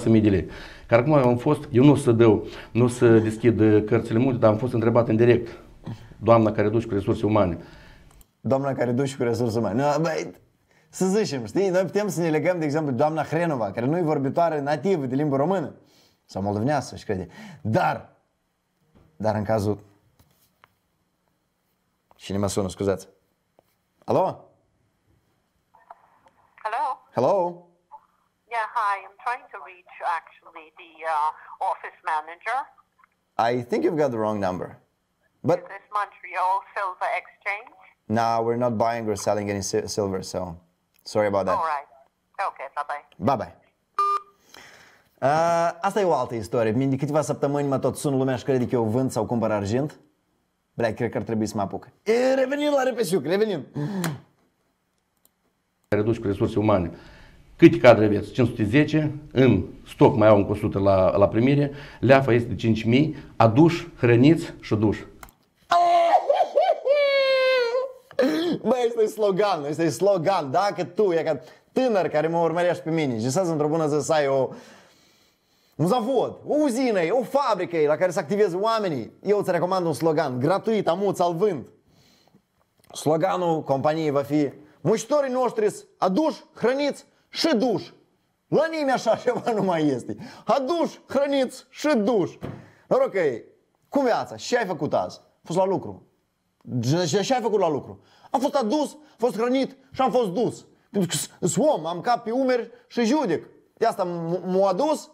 5-6 mii de lei. Care acum am fost, eu nu o să dau, nu o să deschid uh, cărțile multe, dar am fost întrebat în direct, doamna care duci cu resurse umane. Doamna care duci cu resurse umane. No, băi, să zicem, știi, noi putem să ne legăm, de exemplu, doamna Hrenova, care nu e vorbitoare nativă de limbă română sau moldovenească și crede. Dar, dar în cazul... Cine mă sună, scuzați? Alo? Hello? Hello? Yeah, hi. I'm trying to reach actually the uh, office manager. I think you've got the wrong number. But Is this Montreal Silver Exchange? no, we're not buying or selling any silver, so sorry about that. All right. Okay, bye-bye. Bye-bye. Uh, asta e o altă istorie. Mie de câteva săptămâni mă tot sun lumea și crede că eu vând sau cumpăr argint. Bля, cred că ar trebui să mă apuc. E, revenim la repesiuc, revenim. Care duci cu resurse umane. Câte cadre aveți? 510, în stoc mai au încă 100 la, la primire, leafa este de 5000, aduși, hrăniți și duși. Bă, este slogan, este slogan. Dacă tu, e ca tânăr care mă urmărești pe mine și să într-o bună zi să ai o, un zavod, o uzină, o fabrică la care să activeze oamenii, eu îți recomand un slogan, gratuit, amuț al vând. Sloganul companiei va fi Muncitorii noștri sunt aduși, hrăniți și duși. La nimeni așa ceva nu mai este. Aduși, hrăniți și duși. Noroc că e. Cum viața? Ce ai făcut azi? A fost la lucru. Ce ce ai făcut la lucru? Am fost adus, am fost hrănit și am fost dus. Pentru că sunt om, am cap pe umeri și judec. De asta m- m-a adus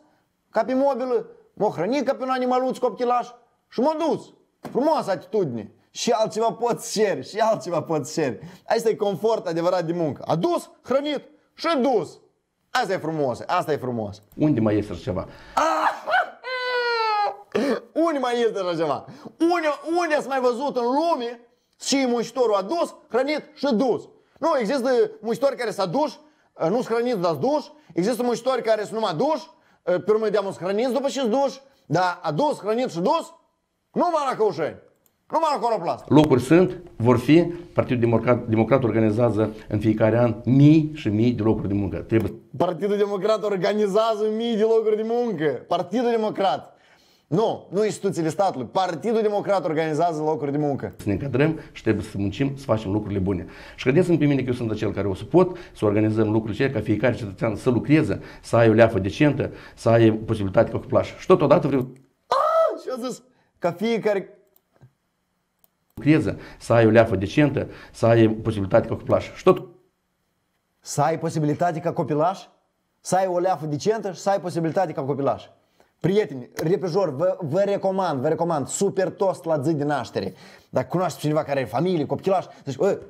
ca pe mobilă, m-a hrănit ca pe un animaluț copchilaș și m-a dus. Frumoasă atitudine. Și altceva poți ceri, și altceva poți ceri. Asta e confort adevărat de muncă. Adus, hrănit și dus. Asta e frumos, asta e frumos. Unde mai este așa ceva? Unde mai este așa ceva? Unde, unde ați mai văzut în lume și muncitorul a dus, hrănit și dus? Nu, există muncitori care s-a dus, nu-s hrăniți, dar dus. Există muncitori care sunt numai duși, pe urmă de-am hrăniți după ce-s duși, dar a dus, hrănit și dus, numai la Căușeni, numai la Coroplast. Locuri sunt, vor fi, Partidul Democrat, Democrat organizează în fiecare an mii și mii de locuri de muncă. Trebuie Partidul Democrat organizează mii de locuri de muncă. Partidul Democrat. Nu, nu instituțiile statului. Partidul Democrat organizează locuri de muncă. să ne încadrăm și trebuie să muncim, să facem lucrurile bune. Și credeți-mi pe mine că eu sunt acel care o să pot să organizăm lucrurile acestea, ca fiecare cetățean să lucreze, să ai o leafă decentă, să ai posibilitate ca cuplaș. Și totodată vreau Și a zis, ca fiecare... lucreze, să ai o leafă decentă, să ai posibilitate ca cuplaș. Și tot Să ai posibilitate ca copilaș, să ai o leafă decentă și să ai posibilitate ca copilaș. Prieteni, repejor, vă, vă recomand, vă recomand, super tost la zi de naștere. Dacă cunoașteți cineva care are familie, copchilaș, zici, bă,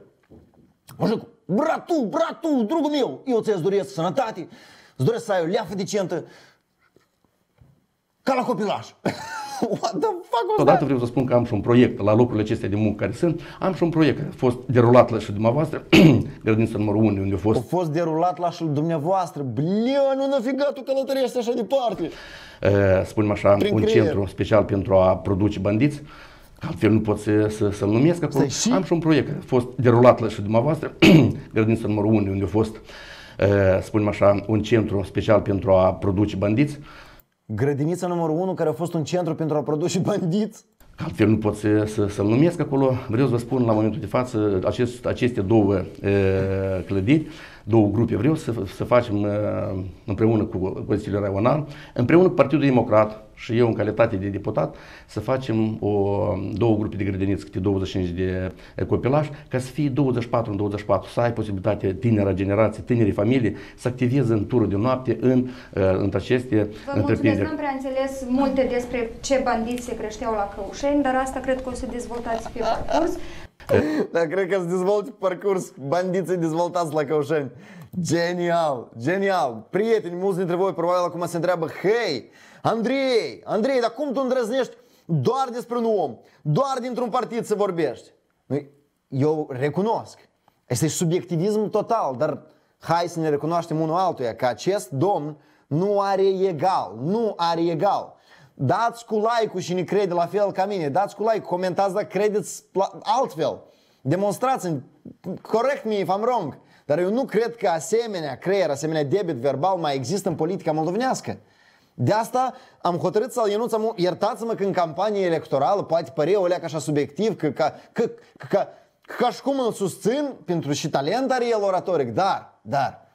Mojicu, bratu, bratu, drugul meu, eu ți-ți doresc sănătate, îți doresc să ai o leafă decentă, ca la copilaș. What the fuck was Odată that? vreau să spun că am și un proiect la locurile acestea de muncă care sunt. Am și un proiect care a fost derulat la și dumneavoastră, grădinița numărul 1, unde a A fost fost derulat la șul dumneavoastră. Blea, nu nafiga tu călătorești așa departe. uh, spunem așa, Prin un creier. centru special pentru a produce bandiți. că Altfel nu pot să, să, să-l numesc acolo. Stai, și? Am și un proiect care a fost derulat la și dumneavoastră, grădinița numărul 1, unde a fost, uh, spunem așa, un centru special pentru a produce bandiți. Grădinița numărul 1 care a fost un centru pentru a produce bandiți. Că Altfel nu pot să, să, să-l numesc acolo. Vreau să vă spun la momentul de față acest, aceste două e, clădiri, două grupe. Vreau să, să facem e, împreună cu Consiliul Raional, împreună cu Partidul Democrat și eu în calitate de deputat, să facem o, două grupe de grădiniți, câte 25 de copilași, ca să fie 24 în 24, să ai posibilitatea tinera generație, tinere familii, să activeze în turul de noapte în, e, între aceste Vă mulțumesc, întreprinderi. n-am prea înțeles multe despre ce bandiți se creșteau la Căușeni, dar asta cred că o să dezvoltați pe parcurs. Dar cred că să dezvolți parcurs bandiții dezvoltați la Căușeni. Genial, genial. Prieteni, mulți dintre voi probabil acum se întreabă, hei, Andrei, Andrei, dar cum tu îndrăznești doar despre un om, doar dintr-un partid să vorbești? Noi, eu recunosc, este subiectivism total, dar hai să ne recunoaștem unul altuia că acest domn nu are egal, nu are egal. Dați cu like-ul și ne crede la fel ca mine, dați cu like, comentați dacă credeți pla- altfel. Demonstrați-mi, corect me if I'm wrong, dar eu nu cred că asemenea creier, asemenea debit verbal mai există în politica moldovenească. De asta am hotărât să-l Ionuț, am- iertați-mă că în campanie electorală poate părea o leacă așa subiectiv, că, că, că, că, că, că ca și cum îl susțin, pentru și talent are el oratoric, dar, dar,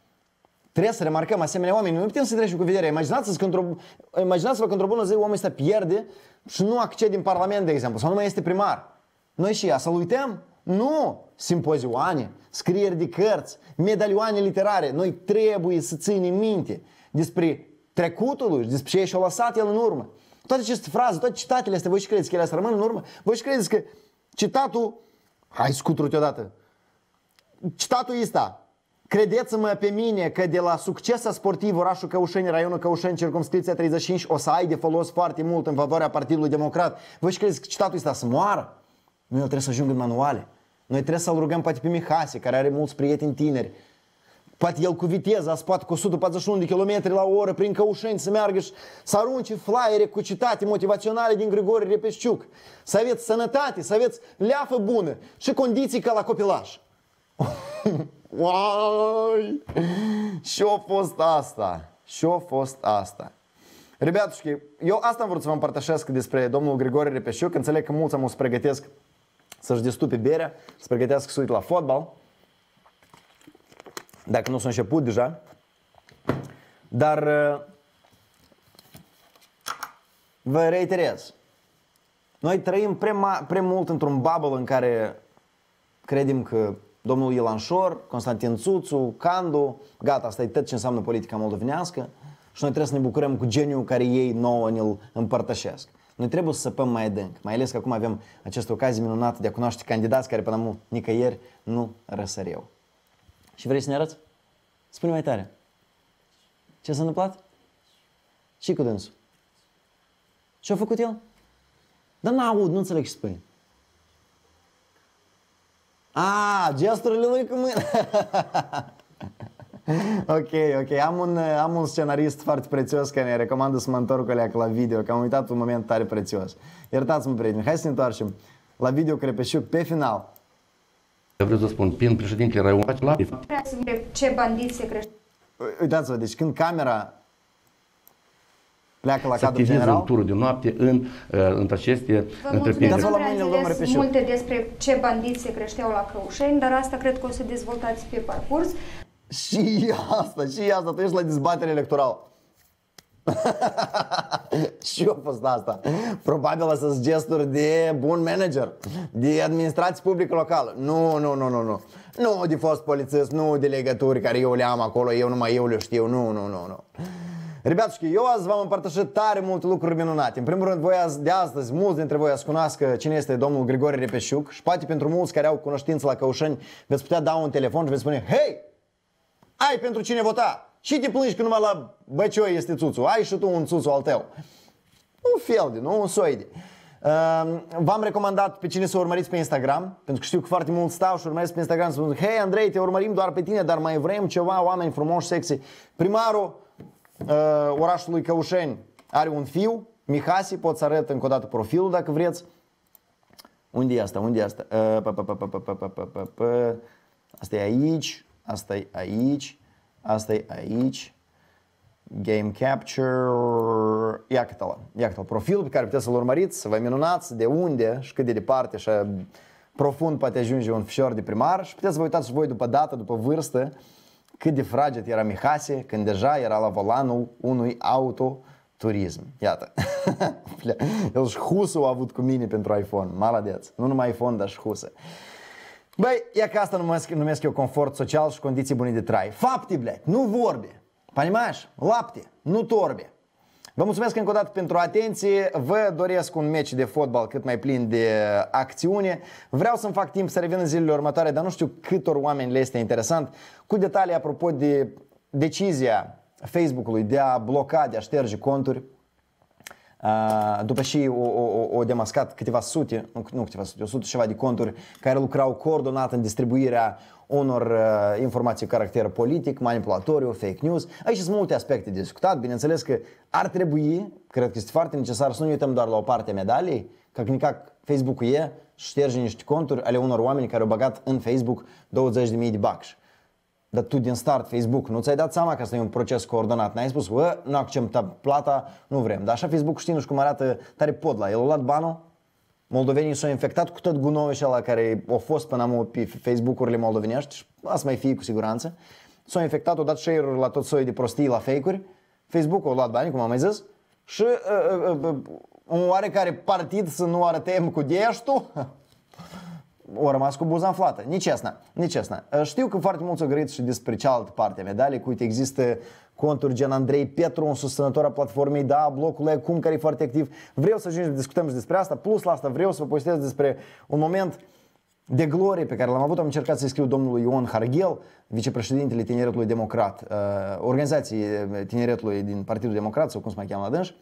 Trebuie să remarcăm asemenea oameni. Nu putem să trecem cu vederea. Imaginați-vă că într-o, imaginați-vă că într-o bună zi omul ăsta pierde și nu accede în Parlament, de exemplu, sau nu mai este primar. Noi și ea să-l uităm? Nu! Simpozioane, scrieri de cărți, medalioane literare. Noi trebuie să ținem minte despre trecutul lui, despre ce și-a lăsat el în urmă. Toate aceste fraze, toate citatele astea, voi și credeți că ele să rămân în urmă? Voi și credeți că citatul, hai scutru-te odată, citatul ăsta, Credeți-mă pe mine că de la succesa sportiv orașul Căușeni, raionul Căușeni, circumscripția 35, o să ai de folos foarte mult în favoarea Partidului Democrat. Voi și credeți că citatul ăsta să moară? Nu, el trebuie să ajungă în manuale. Noi trebuie să-l rugăm poate pe Mihase, care are mulți prieteni tineri. Poate el cu viteza, poate cu 141 de km la oră prin Căușeni să meargă și să arunce flyere cu citate motivaționale din Grigore Repesciuc. Să aveți sănătate, să aveți leafă bună și condiții ca la copilaș. Uai! Și-a fost asta. Și-a fost asta. Ребятушки, eu asta am vrut să vă împărtășesc despre domnul Grigore Repeșiuc. Înțeleg că mulți am o să pregătesc să-și destupe berea, să pregătească să uite la fotbal. Dacă nu s-a început deja. Dar uh, vă reiterez. Noi trăim prea, ma- prea mult într-un bubble în care credem că domnul Ilanșor, Constantin Țuțu, Candu, gata, asta e tot ce înseamnă politica moldovenească și noi trebuie să ne bucurăm cu geniul care ei nouă ne-l împărtășesc. Noi trebuie să săpăm mai adânc, mai ales că acum avem această ocazie minunată de a cunoaște candidați care până acum nicăieri nu răsăreau. Și vrei să ne arăți? Spune mai tare. Ce s-a întâmplat? Și cu dânsul? Ce-a făcut el? Dar n-aud, nu înțeleg ce spui. A, gesturile lui cu mâna. ok, ok. Am un, am un scenarist foarte prețios care ne recomandă să mă întorc alea la video, că am uitat un moment tare prețios. Iertați-mă, prieteni. Hai să ne întoarcem la video Crepeșiuc pe final. Vreau să spun, prin președintele Raionului, la Vreau să întreb ce bandiți se creșteau Uitați-vă, deci când camera pleacă la să cadrul activeze în general, turul de noapte în, uh, între aceste Vă mulțumesc, întreprinderi. Dați-vă n-am la prea mâinile lui înțeles Repeșiu. multe despre ce bandiți se creșteau la Căușeni, dar asta cred că o să dezvoltați pe parcurs. Și asta, și asta, tu ești la dezbatere electorală. și eu a fost asta. Probabil să sunt gesturi de bun manager, de administrație publică locală. Nu, nu, nu, nu, nu. Nu de fost polițist, nu de legături care eu le am acolo, eu numai eu le știu. Nu, nu, nu, nu. Rebeatușchi, eu azi v-am împărtășit tare multe lucruri minunate. În primul rând, voi azi, de astăzi, mulți dintre voi ați cunoască cine este domnul Grigore Repeșuc și poate pentru mulți care au cunoștință la Căușeni veți putea da un telefon și veți spune Hei, ai pentru cine vota? Și te plângi că numai la băcioi este țuțu. Ai și tu un țuțu al tău. Un fel de, nu? Un soi de. Uh, v-am recomandat pe cine să urmăriți pe Instagram, pentru că știu că foarte mult stau și urmăresc pe Instagram să spun, hei Andrei, te urmărim doar pe tine, dar mai vrem ceva, oameni frumoși, sexy. Primarul uh, orașului Căușeni are un fiu, Mihasi, pot să arăt încă o dată profilul dacă vreți. Unde e asta? Unde e asta? Asta e aici, asta e aici, asta e aici. Game Capture, iată-l, iată profilul pe care puteți să-l urmăriți, să vă minunați de unde și cât de departe și profund poate ajunge un fișor de primar și puteți să vă uitați și voi după dată, după vârstă, cât de fraged era Mihase când deja era la volanul unui autoturism. Iată. El și Husu a avut cu mine pentru iPhone. Maladeț. Nu numai iPhone, dar și Husă. Băi, e că asta numesc, numesc eu confort social și condiții bune de trai. Fapte, blядь, nu vorbe. Понимаешь? Lapte, nu torbe. Vă mulțumesc încă o dată pentru atenție. Vă doresc un meci de fotbal cât mai plin de acțiune. Vreau să-mi fac timp să revin în zilele următoare, dar nu știu câtor oameni le este interesant. Cu detalii apropo de decizia Facebook-ului de a bloca, de a șterge conturi. după și o, o, o demascat câteva sute, nu, nu câteva sute, o sută ceva de conturi care lucrau coordonat în distribuirea unor uh, informații cu caracter politic, manipulatoriu, fake news. Aici sunt multe aspecte de discutat. Bineînțeles că ar trebui, cred că este foarte necesar să nu ne uităm doar la o parte a medaliei, că când Facebook-ul e și șterge niște conturi ale unor oameni care au băgat în Facebook 20.000 de bacși. Dar tu din start Facebook nu ți-ai dat seama că asta e un proces coordonat. N-ai spus, bă, nu acceptăm plata, nu vrem. Dar așa Facebook știi nu știu cum arată tare podla. El a luat banul, moldovenii s-au infectat cu tot gunoiul ăla care a fost până acum pe Facebook-urile moldovenești și asta mai fie cu siguranță. S-au infectat, au dat share la tot soiul de prostii la fake-uri. Facebook-ul a luat bani, cum am mai zis, și uh, uh, uh, un oarecare partid să nu arătăm cu deștul, o rămas cu buza înflată. Nici asta, nici asta. Știu că foarte mulți au grăit și despre cealaltă parte a medaliei, cu uite, există conturi gen Andrei Petru, un susținător a platformei, da, blocul acum care e foarte activ. Vreau să ajungem să discutăm și despre asta, plus la asta vreau să vă postez despre un moment de glorie pe care l-am avut, am încercat să scriu domnului Ion Harghel, vicepreședintele Tineretului Democrat, uh, organizației Tineretului din Partidul Democrat, sau cum se mai cheamă la dânși,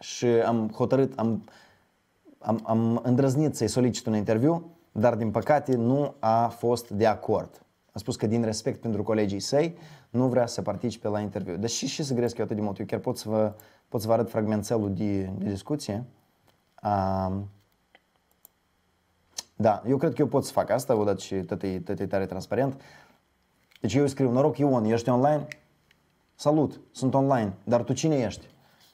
și am hotărât, am, am, am îndrăznit să-i solicit un interviu, dar din păcate nu a fost de acord. A spus că din respect pentru colegii săi nu vrea să participe la interviu. Deci și, și să gresc eu atât de mult. Eu chiar pot să vă, pot să vă arăt fragmentelul de, de discuție. Um, da, eu cred că eu pot să fac asta, odată și tot e, tot e tare transparent. Deci eu îi scriu, noroc Ion, ești online? Salut, sunt online, dar tu cine ești?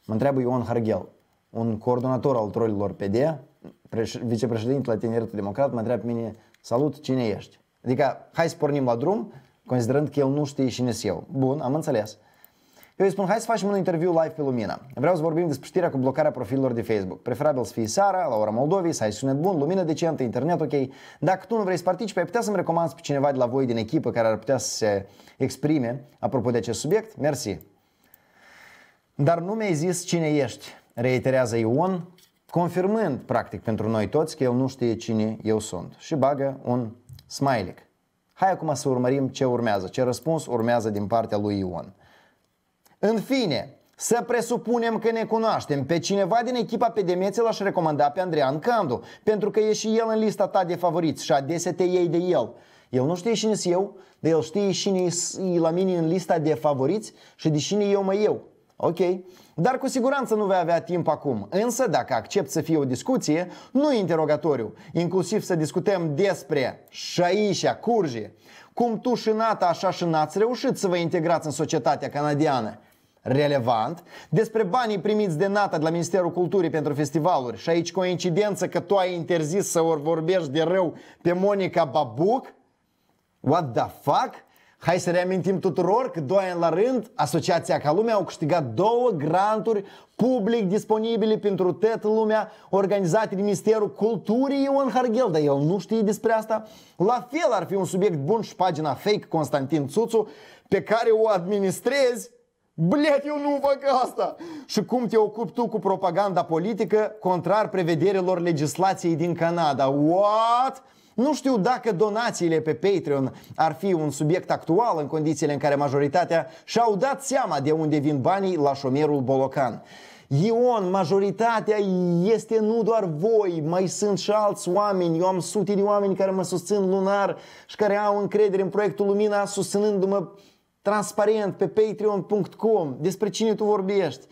Mă întreabă Ion Harghel, un coordonator al trolilor PD, vicepreședinte la Tineretul Democrat, mă întreabă pe mine, salut, cine ești? Adică, hai să pornim la drum, considerând că el nu știe cine eu. Bun, am înțeles. Eu îi spun, hai să facem un interviu live pe Lumina. Vreau să vorbim despre știrea cu blocarea profilurilor de Facebook. Preferabil să fie seara, la ora Moldovei, să ai sunet bun, lumină decentă, internet ok. Dacă tu nu vrei să participi, ai putea să-mi recomand pe cineva de la voi din echipă care ar putea să se exprime apropo de acest subiect? Mersi. Dar nu mi-ai zis cine ești, reiterează Ion, confirmând practic pentru noi toți că el nu știe cine eu sunt. Și bagă un smiley. Hai acum să urmărim ce urmează, ce răspuns urmează din partea lui Ion. În fine, să presupunem că ne cunoaștem. Pe cineva din echipa pe Demețe l-aș recomanda pe Andrean Candu, pentru că e și el în lista ta de favoriți și adesea te iei de el. El nu știe cine eu, dar el știe cine e la mine în lista de favoriți și de cine eu mă eu. Ok? Dar cu siguranță nu vei avea timp acum. Însă, dacă accept să fie o discuție, nu interogatoriu, inclusiv să discutăm despre Șaișa, Curji, cum tu și Nata așa și n-ați reușit să vă integrați în societatea canadiană. Relevant, despre banii primiți de Nata de la Ministerul Culturii pentru festivaluri și aici coincidență că tu ai interzis să ori vorbești de rău pe Monica Babuc? What the fuck? Hai să reamintim tuturor că doi ani la rând Asociația Ca Lumea au câștigat două granturi public disponibile pentru toată lumea organizate de Ministerul Culturii Ion Harghel, dar el nu știe despre asta. La fel ar fi un subiect bun și pagina fake Constantin Țuțu pe care o administrezi Blet, eu nu fac asta! Și cum te ocupi tu cu propaganda politică contrar prevederilor legislației din Canada? What? Nu știu dacă donațiile pe Patreon ar fi un subiect actual în condițiile în care majoritatea și-au dat seama de unde vin banii la șomerul bolocan. Ion, majoritatea este nu doar voi, mai sunt și alți oameni. Eu am sute de oameni care mă susțin lunar și care au încredere în proiectul Lumina susținându-mă transparent pe patreon.com. Despre cine tu vorbești?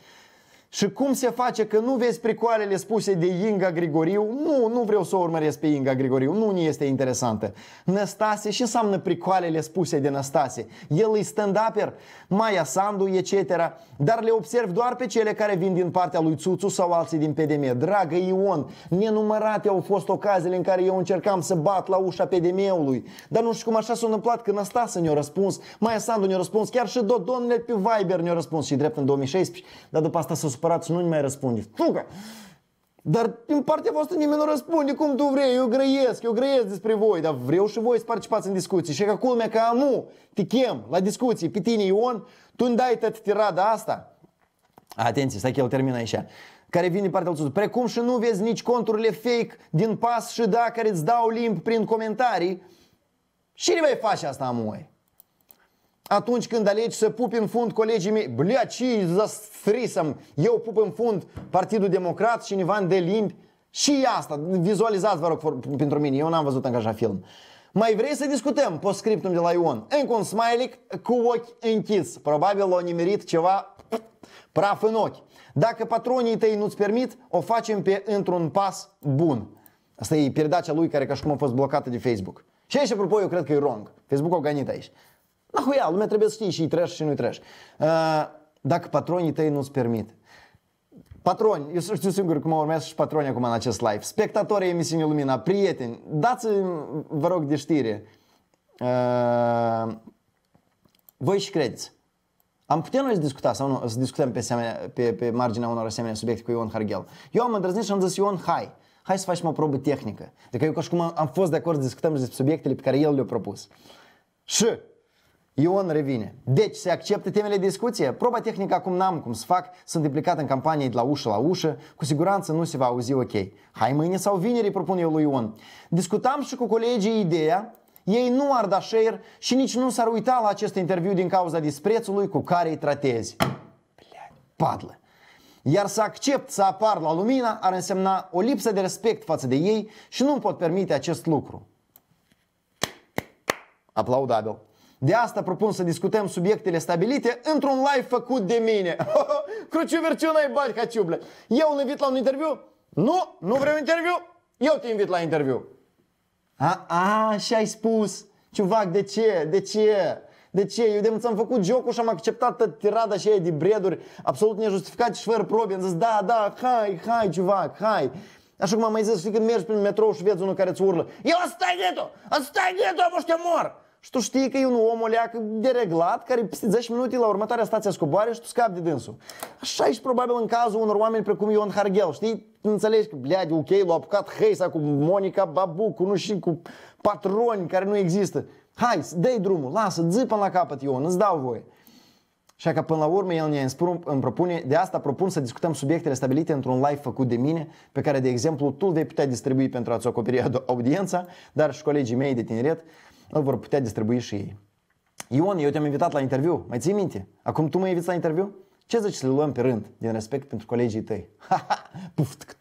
Și cum se face că nu vezi pricoalele spuse de Inga Grigoriu? Nu, nu vreau să o urmăresc pe Inga Grigoriu, nu ne este interesantă. Năstase, și înseamnă pricoalele spuse de Năstase? El e stand-upper, Maia Sandu, etc. Dar le observ doar pe cele care vin din partea lui Țuțu sau alții din PDM. Dragă Ion, nenumărate au fost ocaziile în care eu încercam să bat la ușa PDM-ului. Dar nu știu cum așa s-a întâmplat că Năstase ne-a răspuns, Maia Sandu ne-a răspuns, chiar și Dodonele pe Viber ne-a răspuns și drept în 2016, dar după asta s-a supărat și nu mai răspunde. Fuga! Dar din partea voastră nimeni nu răspunde cum tu vrei, eu grăiesc, eu grăiesc despre voi, dar vreau și voi să participați în discuții. Și că culmea că amu, te chem la discuții pe tine Ion, tu îmi dai tot tirada asta. Atenție, stai că el termină aici care vine din partea lui Precum și nu vezi nici conturile fake din pas și da care îți dau limb prin comentarii. Și ne vei face asta, amuie? Atunci când alegi să pupi în fund colegii mei, blea, ce zastrisăm, eu pup în fund Partidul Democrat și Ivan de limbi și asta, vizualizați vă rog pentru mine, eu n-am văzut încă așa film. Mai vrei să discutăm postscriptum de la Ion? Încă un smiley cu ochi închis. Probabil l-a nimerit ceva praf în ochi. Dacă patronii tăi nu-ți permit, o facem pe într-un pas bun. Asta e pierdacea lui care ca și cum a fost blocată de Facebook. Și aici, apropo, eu cred că e wrong. Facebook a ganit aici. Nahuia, lumea trebuie să știe și-i trash și nu-i trash. Uh, dacă patronii tăi nu-ți permit. Patroni, eu știu singur cum mă urmează și patroni acum în acest live. Spectatorii emisiunii Lumina, prieteni, dați vă rog de știre. Uh, voi și credeți. Am putea noi să discuta sau nu, să discutăm pe, asemenea, pe, pe marginea unor asemenea subiecte cu Ion Harghel. Eu am îndrăznit și am zis Ion, hai, hai să facem o probă tehnică. Adică eu ca și cum am fost de acord să discutăm despre subiectele pe care el le-a propus. Și Ion revine. Deci se acceptă temele de discuție? Proba tehnică acum n-am cum să fac, sunt implicat în campanie de la ușă la ușă, cu siguranță nu se va auzi ok. Hai mâine sau vineri, propun eu lui Ion. Discutam și cu colegii ideea, ei nu ar da share și nici nu s-ar uita la acest interviu din cauza disprețului cu care îi tratezi. padlă. Iar să accept să apar la lumina ar însemna o lipsă de respect față de ei și nu pot permite acest lucru. Aplaudabil. De asta propun să discutăm subiectele stabilite într-un live făcut de mine. Cruciu versiunea e bani, haciuble. Eu îl invit la un interviu? Nu, nu vreau interviu. Eu te invit la interviu. A, a, și ai spus. Ciuvac, de ce? De ce? De ce? Eu de ți-am făcut jocul și am acceptat tirada și de breduri absolut nejustificat și fără probe. Am zis, da, da, hai, hai, ciuvac, hai. Așa cum am mai zis, știi când mergi prin metrou și vezi unul care îți urlă. Eu stai gheto! Stai gheto, mă, te mor! Și tu știi că e un om o leacă dereglat care peste 10 minute la următoarea stație scoboare și tu scapi de dânsul. Așa și probabil în cazul unor oameni precum Ion Harghel, știi? Înțelegi că, bleade, ok, l-a apucat Heisa cu Monica Babu, cu nu știu, cu patroni care nu există. Hai, dă drumul, lasă, zi până la capăt Ion, îți dau voie. Și că până la urmă el ne îmi propune, de asta propun să discutăm subiectele stabilite într-un live făcut de mine, pe care, de exemplu, tu îl vei putea distribui pentru a-ți acoperi audiența, dar și colegii mei de tineret îl vor putea distribui și ei. Ion, eu te-am invitat la interviu, mai ții minte? Acum tu mă inviți la interviu? Ce zici să le luăm pe rând, din respect pentru colegii tăi? Ha, ha, puft,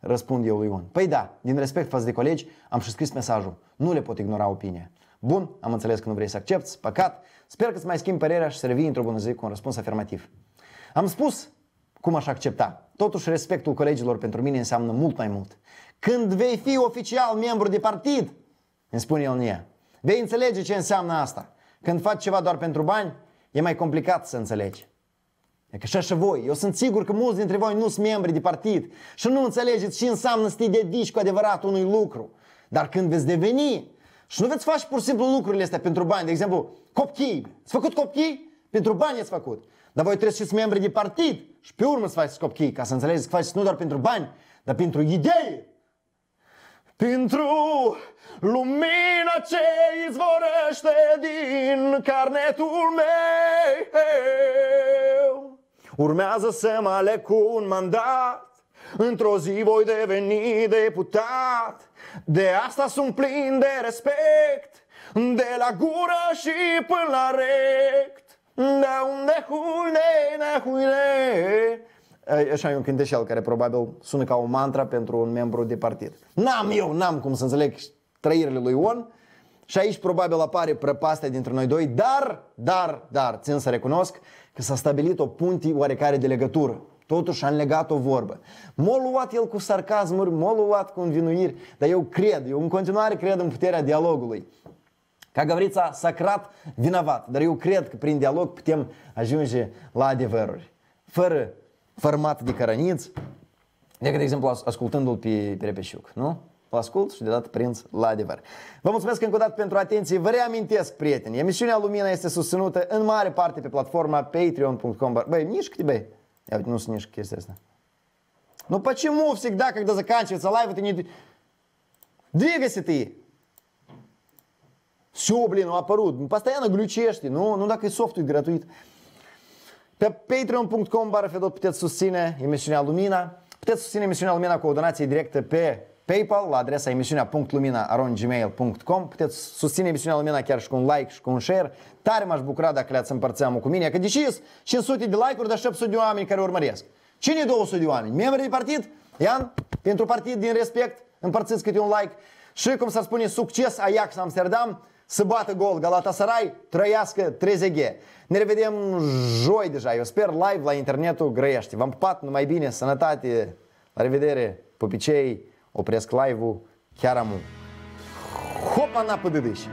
răspund eu lui Ion. Păi da, din respect față de colegi, am și scris mesajul. Nu le pot ignora opinia. Bun, am înțeles că nu vrei să accepti, păcat. Sper că îți mai schimbi părerea și să revii într-o bună zi cu un răspuns afirmativ. Am spus cum aș accepta. Totuși, respectul colegilor pentru mine înseamnă mult mai mult. Când vei fi oficial membru de partid, îmi spune el în ea. Vei înțelege ce înseamnă asta. Când faci ceva doar pentru bani, e mai complicat să înțelegi. E că și voi. Eu sunt sigur că mulți dintre voi nu sunt membri de partid și nu înțelegeți ce înseamnă să te dedici cu adevărat unui lucru. Dar când veți deveni și nu veți face pur și simplu lucrurile astea pentru bani, de exemplu, copchii. Ați făcut copchii? Pentru bani ați făcut. Dar voi trebuie să fiți membri de partid și pe urmă să faceți copchii, ca să înțelegeți că faceți nu doar pentru bani, dar pentru idei. Pentru lumina ce izvorăște din carnetul meu hei, hei. Urmează să mă aleg cu un mandat Într-o zi voi deveni deputat De asta sunt plin de respect De la gură și până la rect De unde huile, de huile. Așa e un cântecel care probabil sună ca o mantra pentru un membru de partid. N-am eu, n-am cum să înțeleg trăirile lui Ion. Și aici probabil apare prăpastea dintre noi doi, dar, dar, dar, țin să recunosc că s-a stabilit o punti oarecare de legătură. Totuși am legat o vorbă. M-a luat el cu sarcasmuri, m-a luat cu învinuiri, dar eu cred, eu în continuare cred în puterea dialogului. Ca Gavrița s-a crat vinovat, dar eu cred că prin dialog putem ajunge la adevăruri. Fără format de cărăniți, de, de exemplu ascultându-l pe, pe Repeșuc, nu? Îl ascult și deodată prins la adevăr. Vă mulțumesc încă o dată pentru atenție. Vă reamintesc, prieteni, emisiunea Lumina este susținută în mare parte pe platforma patreon.com. Băi, mișcă-te, băi. Я ну снежки, естественно. Ну почему всегда, когда заканчивается лайв, ты не... Двигайся ты! Все, блин, ну аппарат, постоянно глючешь ты, ну, ну e softul e gratuit. Patreon.com bară Fedot puteți susține emisiunea Lumina. Puteți susține emisiunea Lumina cu o donație directă pe PayPal la adresa emisiunea.lumina.gmail.com Puteți susține emisiunea Lumina chiar și cu un like și cu un share. Tare m-aș bucura dacă le-ați împărțeam cu mine, că deși 500 de like-uri, dar 700 de oameni care urmăresc. Cine 200 de oameni? Membri de partid? Ian, pentru partid din respect, împărțiți câte un like. Și cum s-ar spune, succes Ajax Amsterdam, să bată gol Galatasaray, trăiască 3G. Ne revedem joi deja, eu sper live la internetul grăiește. V-am pupat, numai bine, sănătate, la revedere, pupicei opresc live-ul, chiar am Hopa na pădădâși!